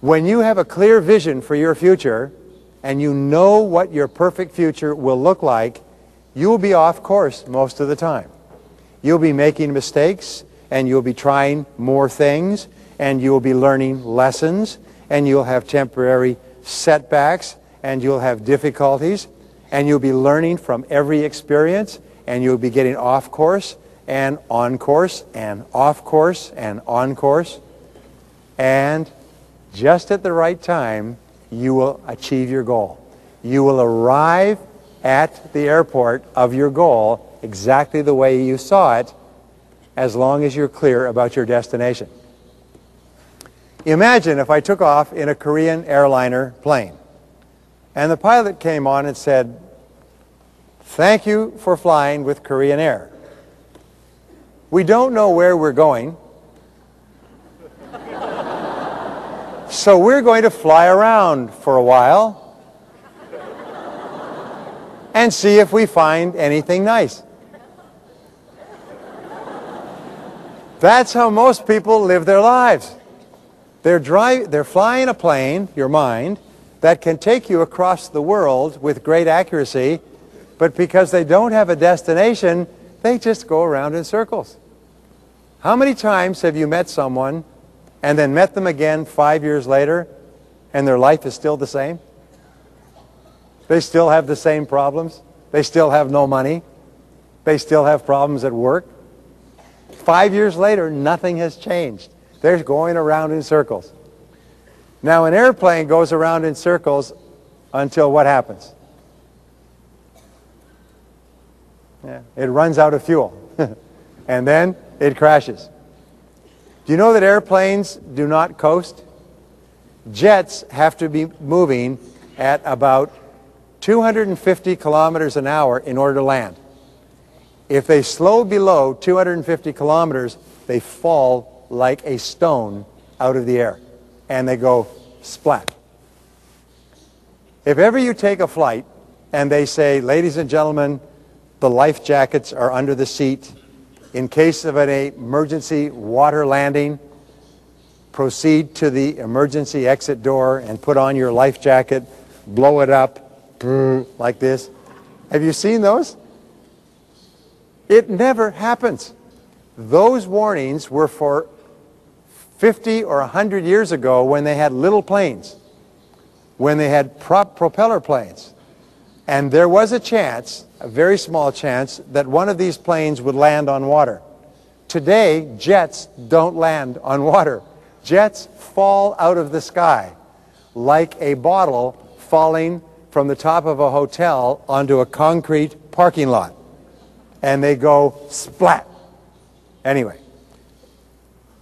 [SPEAKER 2] When you have a clear vision for your future and you know what your perfect future will look like, you'll be off course most of the time. You'll be making mistakes and you'll be trying more things and you'll be learning lessons and you'll have temporary setbacks and you'll have difficulties and you'll be learning from every experience and you'll be getting off course and on course and off course and on course. And just at the right time, you will achieve your goal. You will arrive at the airport of your goal exactly the way you saw it as long as you're clear about your destination. Imagine if I took off in a Korean airliner plane and the pilot came on and said, thank you for flying with Korean Air. We don't know where we're going, so we're going to fly around for a while and see if we find anything nice. That's how most people live their lives. They're, dri- they're flying a plane, your mind, that can take you across the world with great accuracy, but because they don't have a destination, they just go around in circles. How many times have you met someone and then met them again five years later and their life is still the same? They still have the same problems. They still have no money. They still have problems at work. Five years later, nothing has changed. They're going around in circles. Now, an airplane goes around in circles until what happens? Yeah, it runs out of fuel. and then it crashes. Do you know that airplanes do not coast? Jets have to be moving at about 250 kilometers an hour in order to land. If they slow below 250 kilometers, they fall like a stone out of the air and they go splat. If ever you take a flight and they say, ladies and gentlemen, the life jackets are under the seat, in case of an emergency water landing, proceed to the emergency exit door and put on your life jacket, blow it up like this. Have you seen those? It never happens. Those warnings were for 50 or 100 years ago when they had little planes, when they had prop propeller planes. And there was a chance a very small chance that one of these planes would land on water. Today, jets don't land on water. Jets fall out of the sky like a bottle falling from the top of a hotel onto a concrete parking lot. And they go splat. Anyway,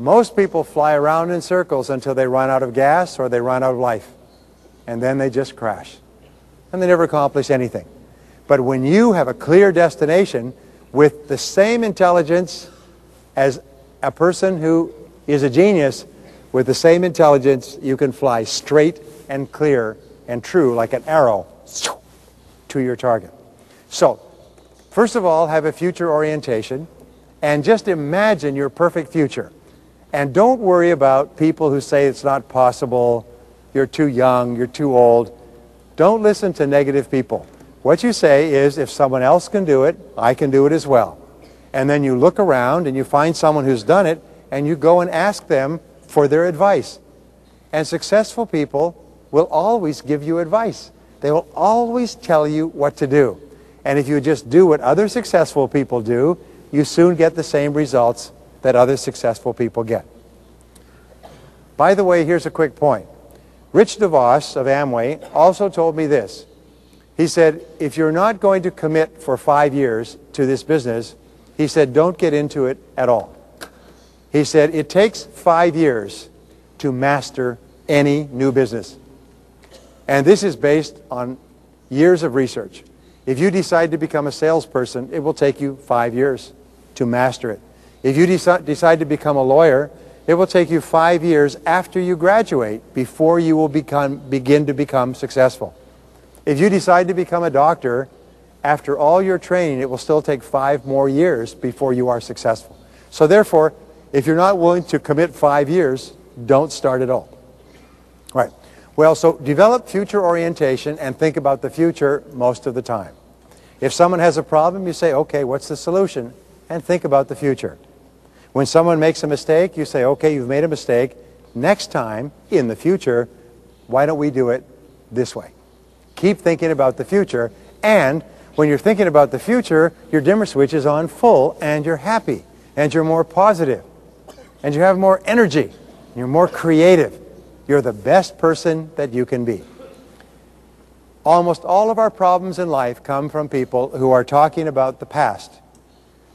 [SPEAKER 2] most people fly around in circles until they run out of gas or they run out of life. And then they just crash. And they never accomplish anything. But when you have a clear destination with the same intelligence as a person who is a genius, with the same intelligence, you can fly straight and clear and true like an arrow to your target. So, first of all, have a future orientation and just imagine your perfect future. And don't worry about people who say it's not possible, you're too young, you're too old. Don't listen to negative people. What you say is, if someone else can do it, I can do it as well. And then you look around and you find someone who's done it and you go and ask them for their advice. And successful people will always give you advice. They will always tell you what to do. And if you just do what other successful people do, you soon get the same results that other successful people get. By the way, here's a quick point. Rich DeVos of Amway also told me this. He said, if you're not going to commit for five years to this business, he said, don't get into it at all. He said, it takes five years to master any new business. And this is based on years of research. If you decide to become a salesperson, it will take you five years to master it. If you deci decide to become a lawyer, it will take you five years after you graduate before you will become, begin to become successful. If you decide to become a doctor, after all your training, it will still take five more years before you are successful. So therefore, if you're not willing to commit five years, don't start at all. Right. Well, so develop future orientation and think about the future most of the time. If someone has a problem, you say, okay, what's the solution? And think about the future. When someone makes a mistake, you say, okay, you've made a mistake. Next time, in the future, why don't we do it this way? Keep thinking about the future. And when you're thinking about the future, your dimmer switch is on full and you're happy and you're more positive and you have more energy. You're more creative. You're the best person that you can be. Almost all of our problems in life come from people who are talking about the past.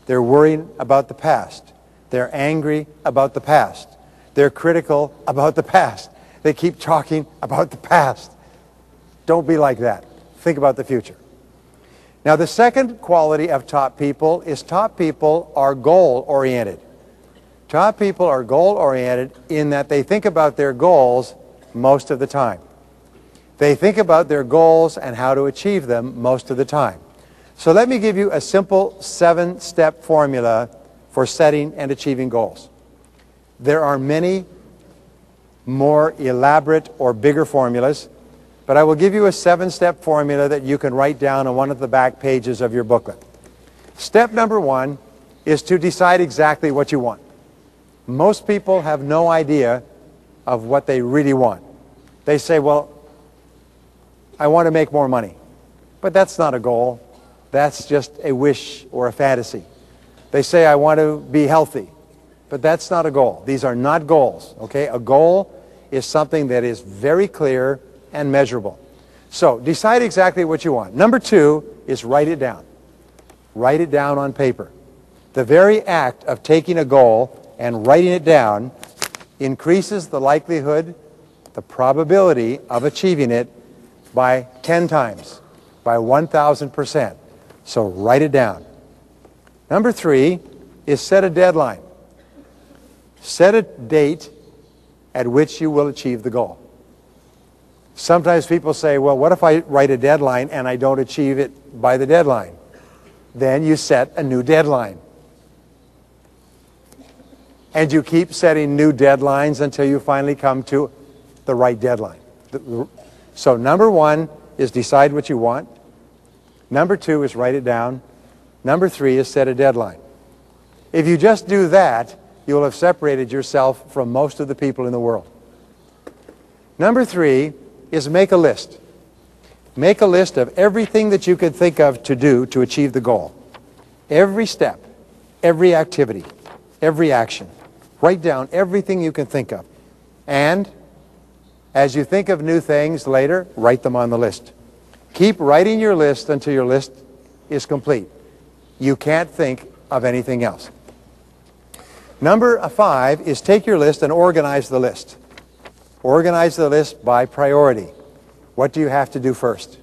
[SPEAKER 2] They're worrying about the past. They're angry about the past. They're critical about the past. They keep talking about the past. Don't be like that. Think about the future. Now, the second quality of top people is top people are goal-oriented. Top people are goal-oriented in that they think about their goals most of the time. They think about their goals and how to achieve them most of the time. So let me give you a simple seven-step formula for setting and achieving goals. There are many more elaborate or bigger formulas, but I will give you a seven-step formula that you can write down on one of the back pages of your booklet. Step number one is to decide exactly what you want. Most people have no idea of what they really want. They say, well, I want to make more money. But that's not a goal. That's just a wish or a fantasy. They say, I want to be healthy. But that's not a goal. These are not goals, okay? A goal is something that is very clear and measurable. So decide exactly what you want. Number two is write it down. Write it down on paper. The very act of taking a goal and writing it down increases the likelihood, the probability of achieving it by 10 times, by 1,000%. So write it down. Number three is set a deadline. Set a date at which you will achieve the goal. Sometimes people say, well, what if I write a deadline and I don't achieve it by the deadline? Then you set a new deadline. And you keep setting new deadlines until you finally come to the right deadline. So number one is decide what you want. Number two is write it down. Number three is set a deadline. If you just do that, you'll have separated yourself from most of the people in the world. Number three is make a list. Make a list of everything that you could think of to do to achieve the goal. Every step, every activity, every action. Write down everything you can think of. And as you think of new things later, write them on the list. Keep writing your list until your list is complete. You can't think of anything else. Number five is take your list and organize the list. Organize the list by priority. What do you have to do first?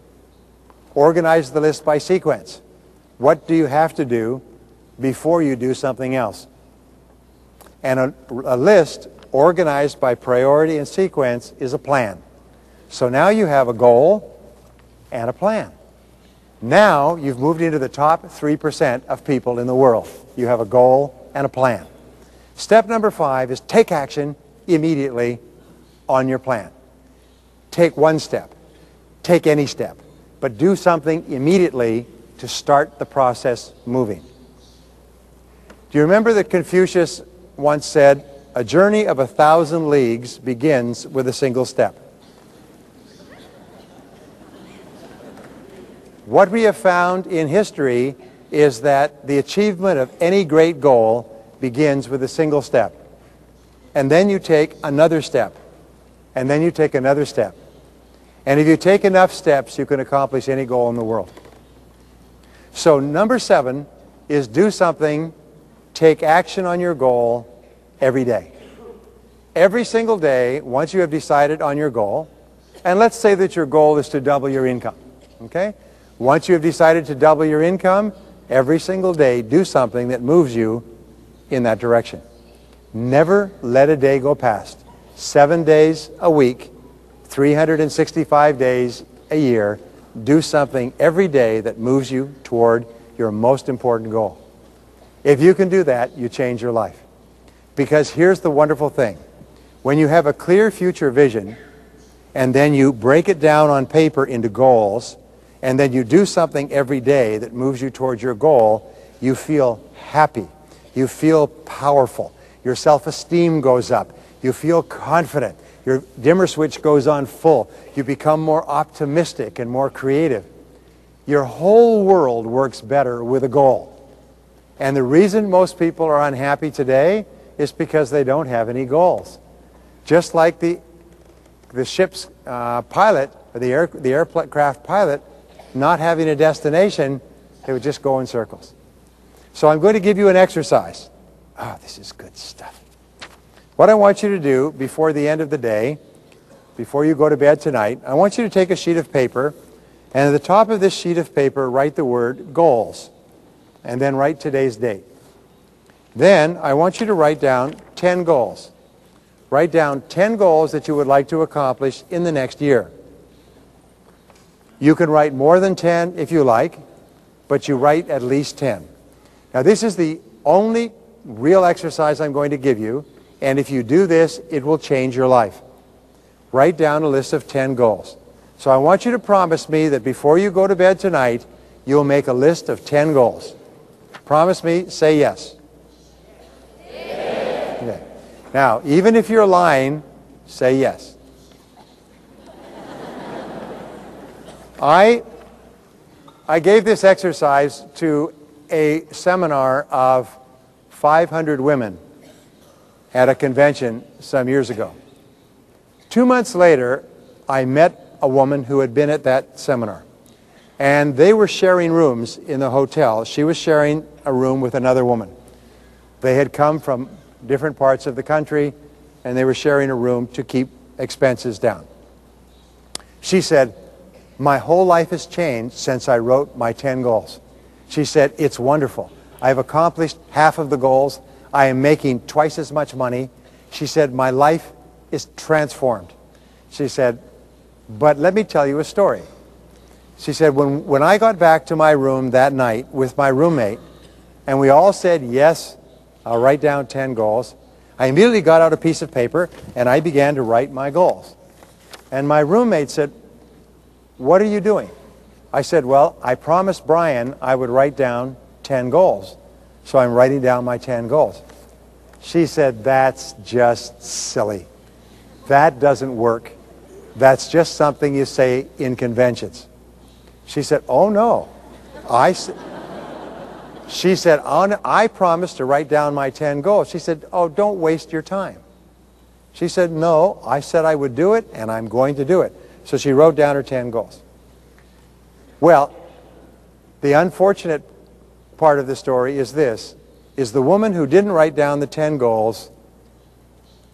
[SPEAKER 2] Organize the list by sequence. What do you have to do before you do something else? And a, a, list organized by priority and sequence is a plan. So now you have a goal and a plan. Now you've moved into the top 3% of people in the world. You have a goal and a plan. Step number five is take action immediately on your plan. Take one step. Take any step. But do something immediately to start the process moving. Do you remember that Confucius once said, a journey of a thousand leagues begins with a single step? What we have found in history is that the achievement of any great goal begins with a single step. And then you take another step. And then you take another step. And if you take enough steps, you can accomplish any goal in the world. So number seven is do something, take action on your goal every day. Every single day, once you have decided on your goal, and let's say that your goal is to double your income, okay? Once you have decided to double your income, every single day do something that moves you in that direction. Never let a day go past. Seven days a week, 365 days a year, do something every day that moves you toward your most important goal. If you can do that, you change your life. Because here's the wonderful thing. When you have a clear future vision, and then you break it down on paper into goals, and then you do something every day that moves you towards your goal, you feel happy. You feel powerful. Your self-esteem goes up. You feel confident. Your dimmer switch goes on full. You become more optimistic and more creative. Your whole world works better with a goal. And the reason most people are unhappy today is because they don't have any goals. Just like the, the ship's uh, pilot, or the, air, the aircraft pilot, not having a destination, they would just go in circles. So I'm going to give you an exercise. Oh, this is good stuff. What I want you to do before the end of the day, before you go to bed tonight, I want you to take a sheet of paper, and at the top of this sheet of paper, write the word goals, and then write today's date. Then I want you to write down 10 goals. Write down 10 goals that you would like to accomplish in the next year. You can write more than 10 if you like, but you write at least 10. Now this is the only real exercise I'm going to give you. And if you do this, it will change your life. write down a list of 10 goals. So I want you to promise me that before you go to bed tonight, you'll make a list of 10 goals. Promise me, say yes. Okay. Now, even if you're lying, say yes. I, I gave this exercise to a seminar of 500 women at a convention some years ago. Two months later, I met a woman who had been at that seminar. And they were sharing rooms in the hotel. She was sharing a room with another woman. They had come from different parts of the country, and they were sharing a room to keep expenses down. She said, My whole life has changed since I wrote my 10 goals. She said, It's wonderful. I've accomplished half of the goals. I am making twice as much money. She said, My life is transformed. She said, But let me tell you a story. She said, when, when I got back to my room that night with my roommate, and we all said, Yes, I'll write down 10 goals, I immediately got out a piece of paper and I began to write my goals. And my roommate said, What are you doing? I said, Well, I promised Brian I would write down 10 goals. So I'm writing down my 10 goals. She said, That's just silly. That doesn't work. That's just something you say in conventions. She said, Oh no. I s-. She said, I promised to write down my 10 goals. She said, Oh, don't waste your time. She said, No, I said I would do it, and I'm going to do it. So she wrote down her 10 goals. Well, the unfortunate part of the story is this, is the woman who didn't write down the 10 goals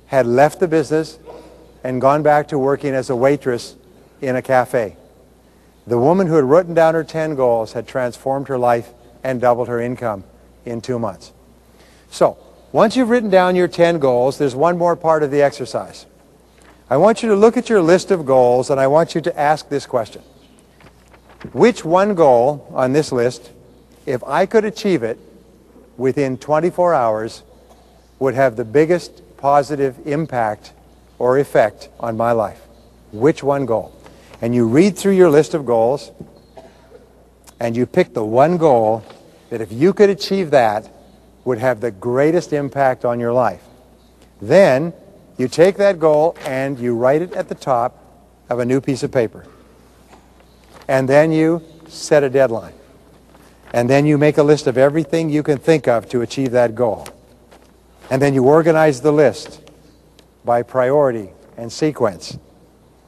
[SPEAKER 2] had left the business and gone back to working as a waitress in a cafe. The woman who had written down her 10 goals had transformed her life and doubled her income in two months. So, once you've written down your 10 goals, there's one more part of the exercise. I want you to look at your list of goals and I want you to ask this question. Which one goal on this list, if I could achieve it within 24 hours, would have the biggest positive impact or effect on my life? Which one goal? And you read through your list of goals and you pick the one goal that if you could achieve that would have the greatest impact on your life. Then you take that goal and you write it at the top of a new piece of paper. And then you set a deadline. And then you make a list of everything you can think of to achieve that goal. And then you organize the list by priority and sequence.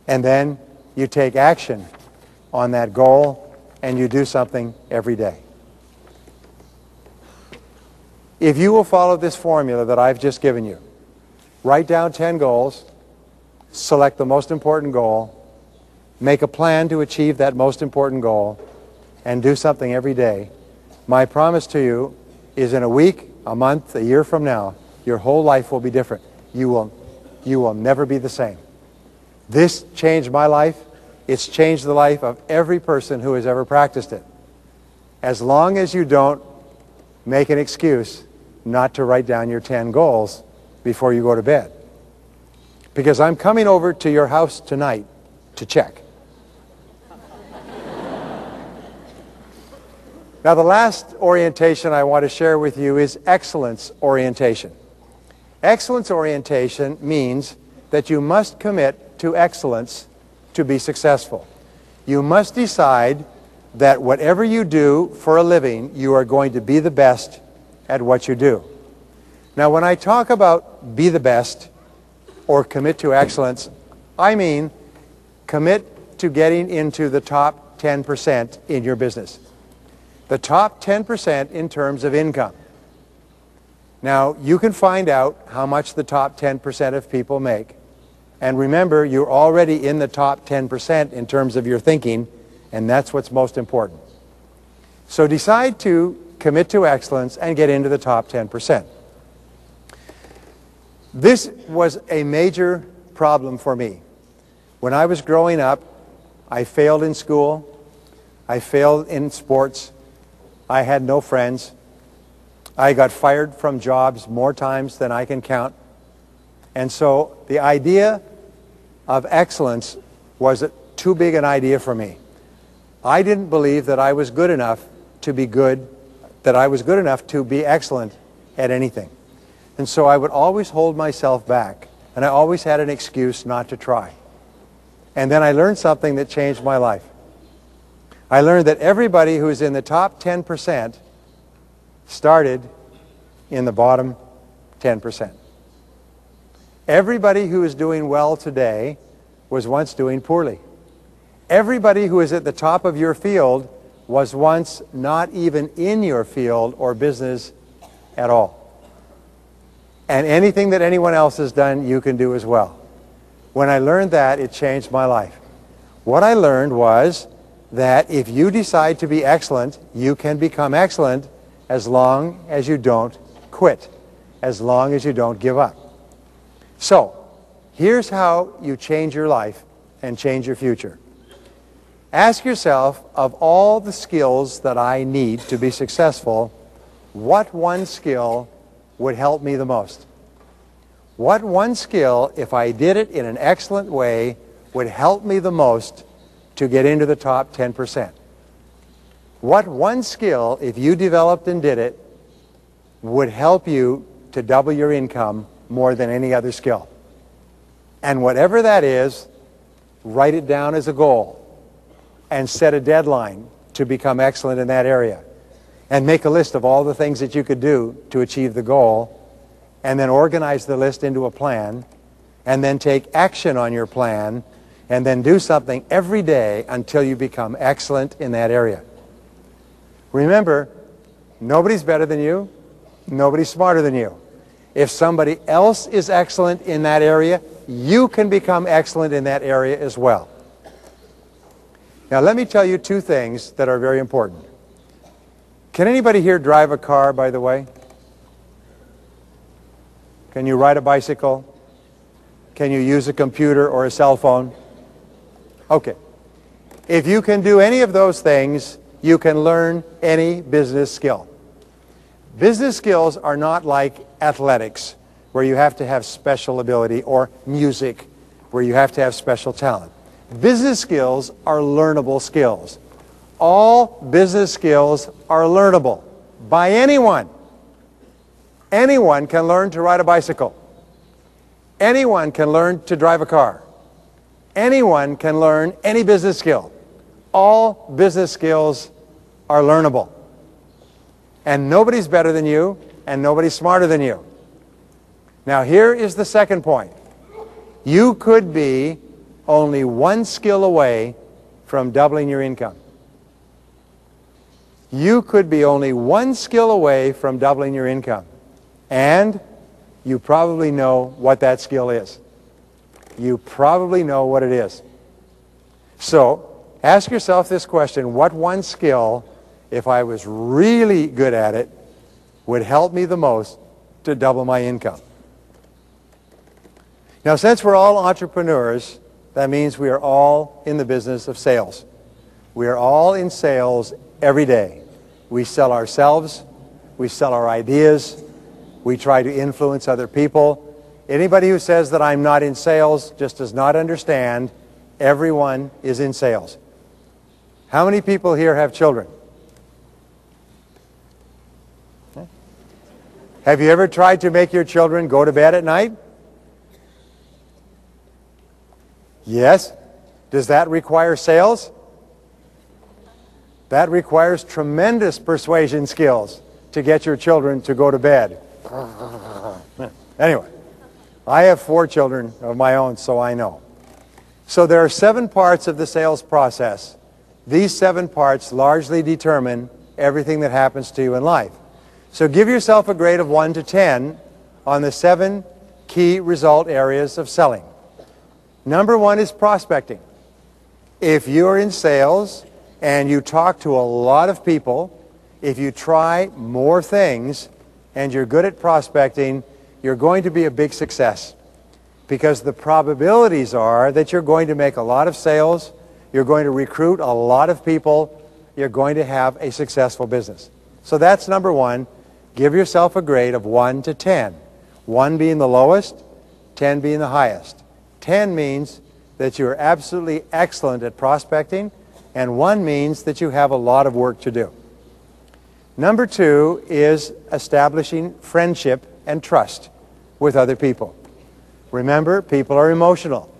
[SPEAKER 2] And then you take action on that goal and you do something every day. If you will follow this formula that I've just given you, write down 10 goals, select the most important goal, make a plan to achieve that most important goal, and do something every day, my promise to you is in a week, a month, a year from now, your whole life will be different. You will, you will never be the same. This changed my life. It's changed the life of every person who has ever practiced it. As long as you don't make an excuse not to write down your 10 goals before you go to bed. Because I'm coming over to your house tonight to check. Now, the last orientation I want to share with you is excellence orientation. Excellence orientation means that you must commit to excellence to be successful. You must decide that whatever you do for a living, you are going to be the best at what you do. Now, when I talk about be the best or commit to excellence, I mean commit to getting into the top 10% in your business. The top 10% in terms of income. Now, you can find out how much the top 10% of people make. And remember, you're already in the top 10% in terms of your thinking, and that's what's most important. So decide to commit to excellence and get into the top 10%. This was a major problem for me. When I was growing up, I failed in school. I failed in sports. I had no friends. I got fired from jobs more times than I can count. And so the idea of excellence was too big an idea for me. I didn't believe that I was good enough to be good, that I was good enough to be excellent at anything. And so I would always hold myself back, and I always had an excuse not to try. And then I learned something that changed my life. I learned that everybody who's in the top 10% started in the bottom 10%. Everybody who is doing well today was once doing poorly. Everybody who is at the top of your field was once not even in your field or business at all. And anything that anyone else has done, you can do as well. When I learned that, it changed my life. What I learned was that if you decide to be excellent, you can become excellent as long as you don't quit, as long as you don't give up. So, here's how you change your life and change your future. Ask yourself, of all the skills that I need to be successful, what one skill would help me the most? What one skill, if I did it in an excellent way, would help me the most to get into the top 10%? What one skill, if you developed and did it, would help you to double your income more than any other skill? And whatever that is, write it down as a goal and set a deadline to become excellent in that area. And make a list of all the things that you could do to achieve the goal and then organize the list into a plan and then take action on your plan and then do something every day until you become excellent in that area. Remember, nobody's better than you, nobody's smarter than you. If somebody else is excellent in that area, you can become excellent in that area as well. Now let me tell you two things that are very important. Can anybody here drive a car, by the way? Can you ride a bicycle? Can you use a computer or a cell phone? Okay. If you can do any of those things, you can learn any business skill. Business skills are not like athletics, where you have to have special ability, or music, where you have to have special talent. Business skills are learnable skills. All business skills are learnable by anyone. Anyone can learn to ride a bicycle. Anyone can learn to drive a car. Anyone can learn any business skill. All business skills are learnable. And nobody's better than you, and nobody's smarter than you. Now, here is the second point. You could be only one skill away from doubling your income. You could be only one skill away from doubling your income. And you probably know what that skill is. You probably know what it is. So ask yourself this question, what one skill, if I was really good at it, would help me the most to double my income? Now, since we're all entrepreneurs, that means we are all in the business of sales. We are all in sales every day. We sell ourselves. We sell our ideas. We try to influence other people. Anybody who says that I'm not in sales just does not understand everyone is in sales. How many people here have children? Have you ever tried to make your children go to bed at night? Yes. Does that require sales? That requires tremendous persuasion skills to get your children to go to bed. Anyway, I have four children of my own, so I know. So there are seven parts of the sales process. These seven parts largely determine everything that happens to you in life. So give yourself a grade of 1 to 10 on the seven key result areas of selling. Number one is prospecting. If you're in sales and you talk to a lot of people, if you try more things and you're good at prospecting, you're going to be a big success. Because the probabilities are that you're going to make a lot of sales, you're going to recruit a lot of people, you're going to have a successful business. So that's number one. Give yourself a grade of 1 to 10. 1 being the lowest, 10 being the highest. 10 means that you're absolutely excellent at prospecting, and one means that you have a lot of work to do. Number two is establishing friendship and trust with other people. Remember, people are emotional.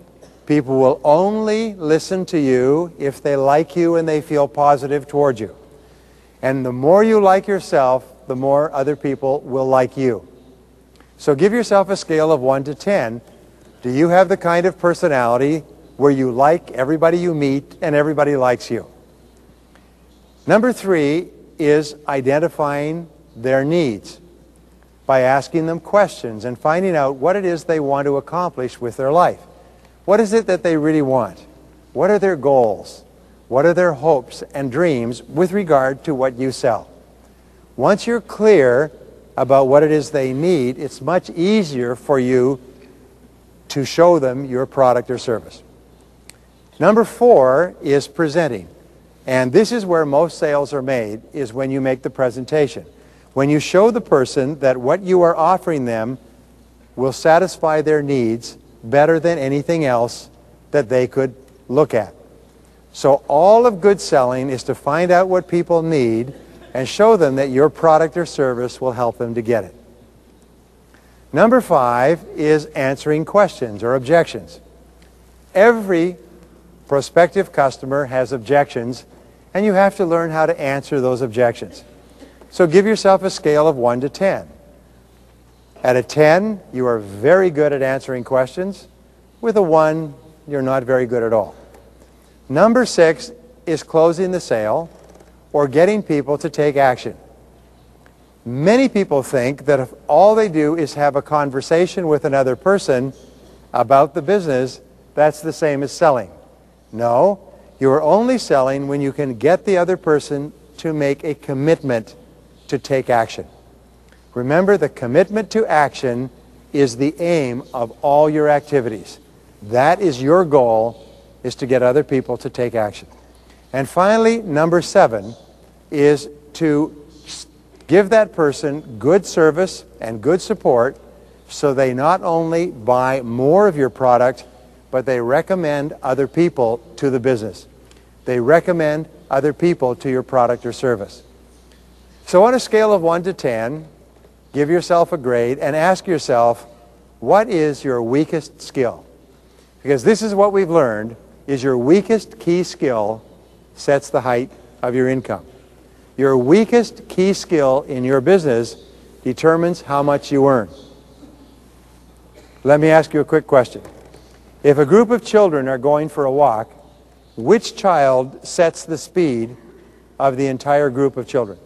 [SPEAKER 2] People will only listen to you if they like you and they feel positive towards you. And the more you like yourself, the more other people will like you. So give yourself a scale of 1 to 10. Do you have the kind of personality where you like everybody you meet and everybody likes you? Number three is identifying their needs by asking them questions and finding out what it is they want to accomplish with their life. What is it that they really want? What are their goals? What are their hopes and dreams with regard to what you sell? Once you're clear about what it is they need, it's much easier for you to show them your product or service. Number four is presenting. And this is where most sales are made, is when you make the presentation. When you show the person that what you are offering them will satisfy their needs better than anything else that they could look at. So all of good selling is to find out what people need and show them that your product or service will help them to get it. Number five is answering questions or objections. Every prospective customer has objections, and you have to learn how to answer those objections. So give yourself a scale of 1 to 10. At a 10, you are very good at answering questions. With a 1, you're not very good at all. Number 6 is closing the sale or getting people to take action. Many people think that if all they do is have a conversation with another person about the business, that's the same as selling. No, you are only selling when you can get the other person to make a commitment to take action. Remember, the commitment to action is the aim of all your activities. That is your goal, is to get other people to take action. And finally, number seven is to give that person good service and good support so they not only buy more of your product, but they recommend other people to the business. They recommend other people to your product or service. So on a scale of 1 to 10, give yourself a grade and ask yourself, what is your weakest skill? Because this is what we've learned, is your weakest key skill sets the height of your income. Your weakest key skill in your business determines how much you earn. Let me ask you a quick question. If a group of children are going for a walk, which child sets the speed of the entire group of children?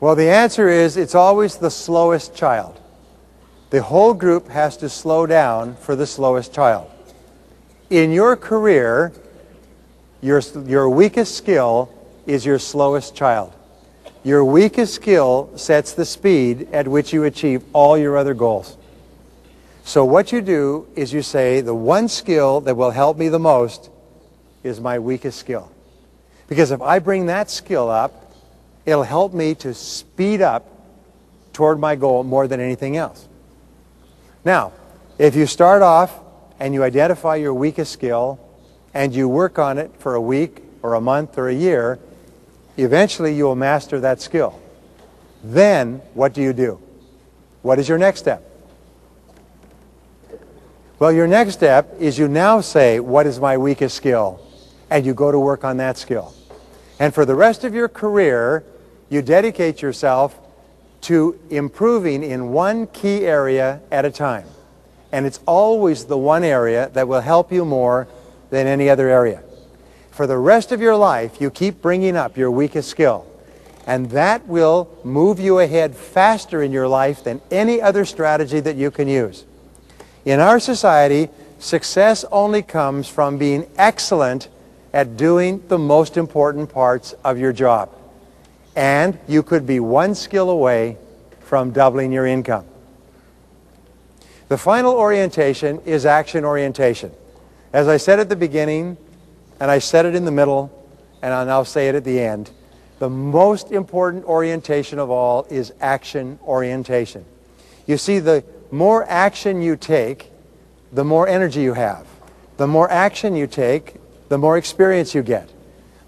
[SPEAKER 2] Well, the answer is it's always the slowest child. The whole group has to slow down for the slowest child. In your career, your, your weakest skill is your slowest child. Your weakest skill sets the speed at which you achieve all your other goals. So what you do is you say, the one skill that will help me the most is my weakest skill. Because if I bring that skill up, It'll help me to speed up toward my goal more than anything else. Now, if you start off and you identify your weakest skill and you work on it for a week or a month or a year, eventually you will master that skill. Then, what do you do? What is your next step? Well, your next step is you now say, what is my weakest skill? And you go to work on that skill. And for the rest of your career, you dedicate yourself to improving in one key area at a time. And it's always the one area that will help you more than any other area. For the rest of your life, you keep bringing up your weakest skill. And that will move you ahead faster in your life than any other strategy that you can use. In our society, success only comes from being excellent at doing the most important parts of your job. And you could be one skill away from doubling your income. The final orientation is action orientation. As I said at the beginning, and I said it in the middle, and I'll now say it at the end, the most important orientation of all is action orientation. You see, the more action you take, the more energy you have. The more action you take, the more experience you get.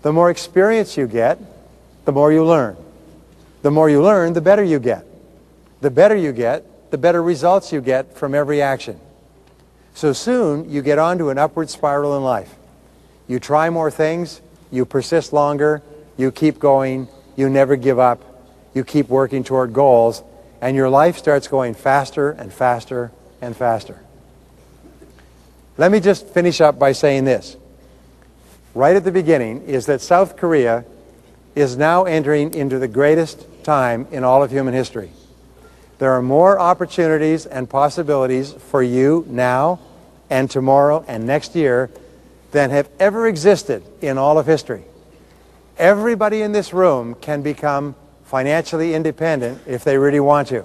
[SPEAKER 2] The more experience you get, the more you learn. The more you learn, the better you get. The better you get, the better results you get from every action. So soon, you get onto an upward spiral in life. You try more things, you persist longer, you keep going, you never give up, you keep working toward goals, and your life starts going faster and faster and faster. Let me just finish up by saying this. Right at the beginning is that South Korea is now entering into the greatest time in all of human history. There are more opportunities and possibilities for you now and tomorrow and next year than have ever existed in all of history. Everybody in this room can become financially independent if they really want to.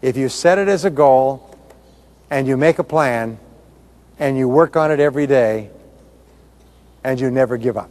[SPEAKER 2] If you set it as a goal and you make a plan and you work on it every day and you never give up.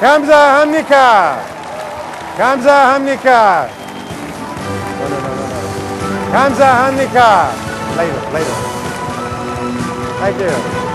[SPEAKER 2] Hamza Hamnika. Hamza Hamnika. No, no, no, no, no. Hamza Hamnika. Later, later. Thank you.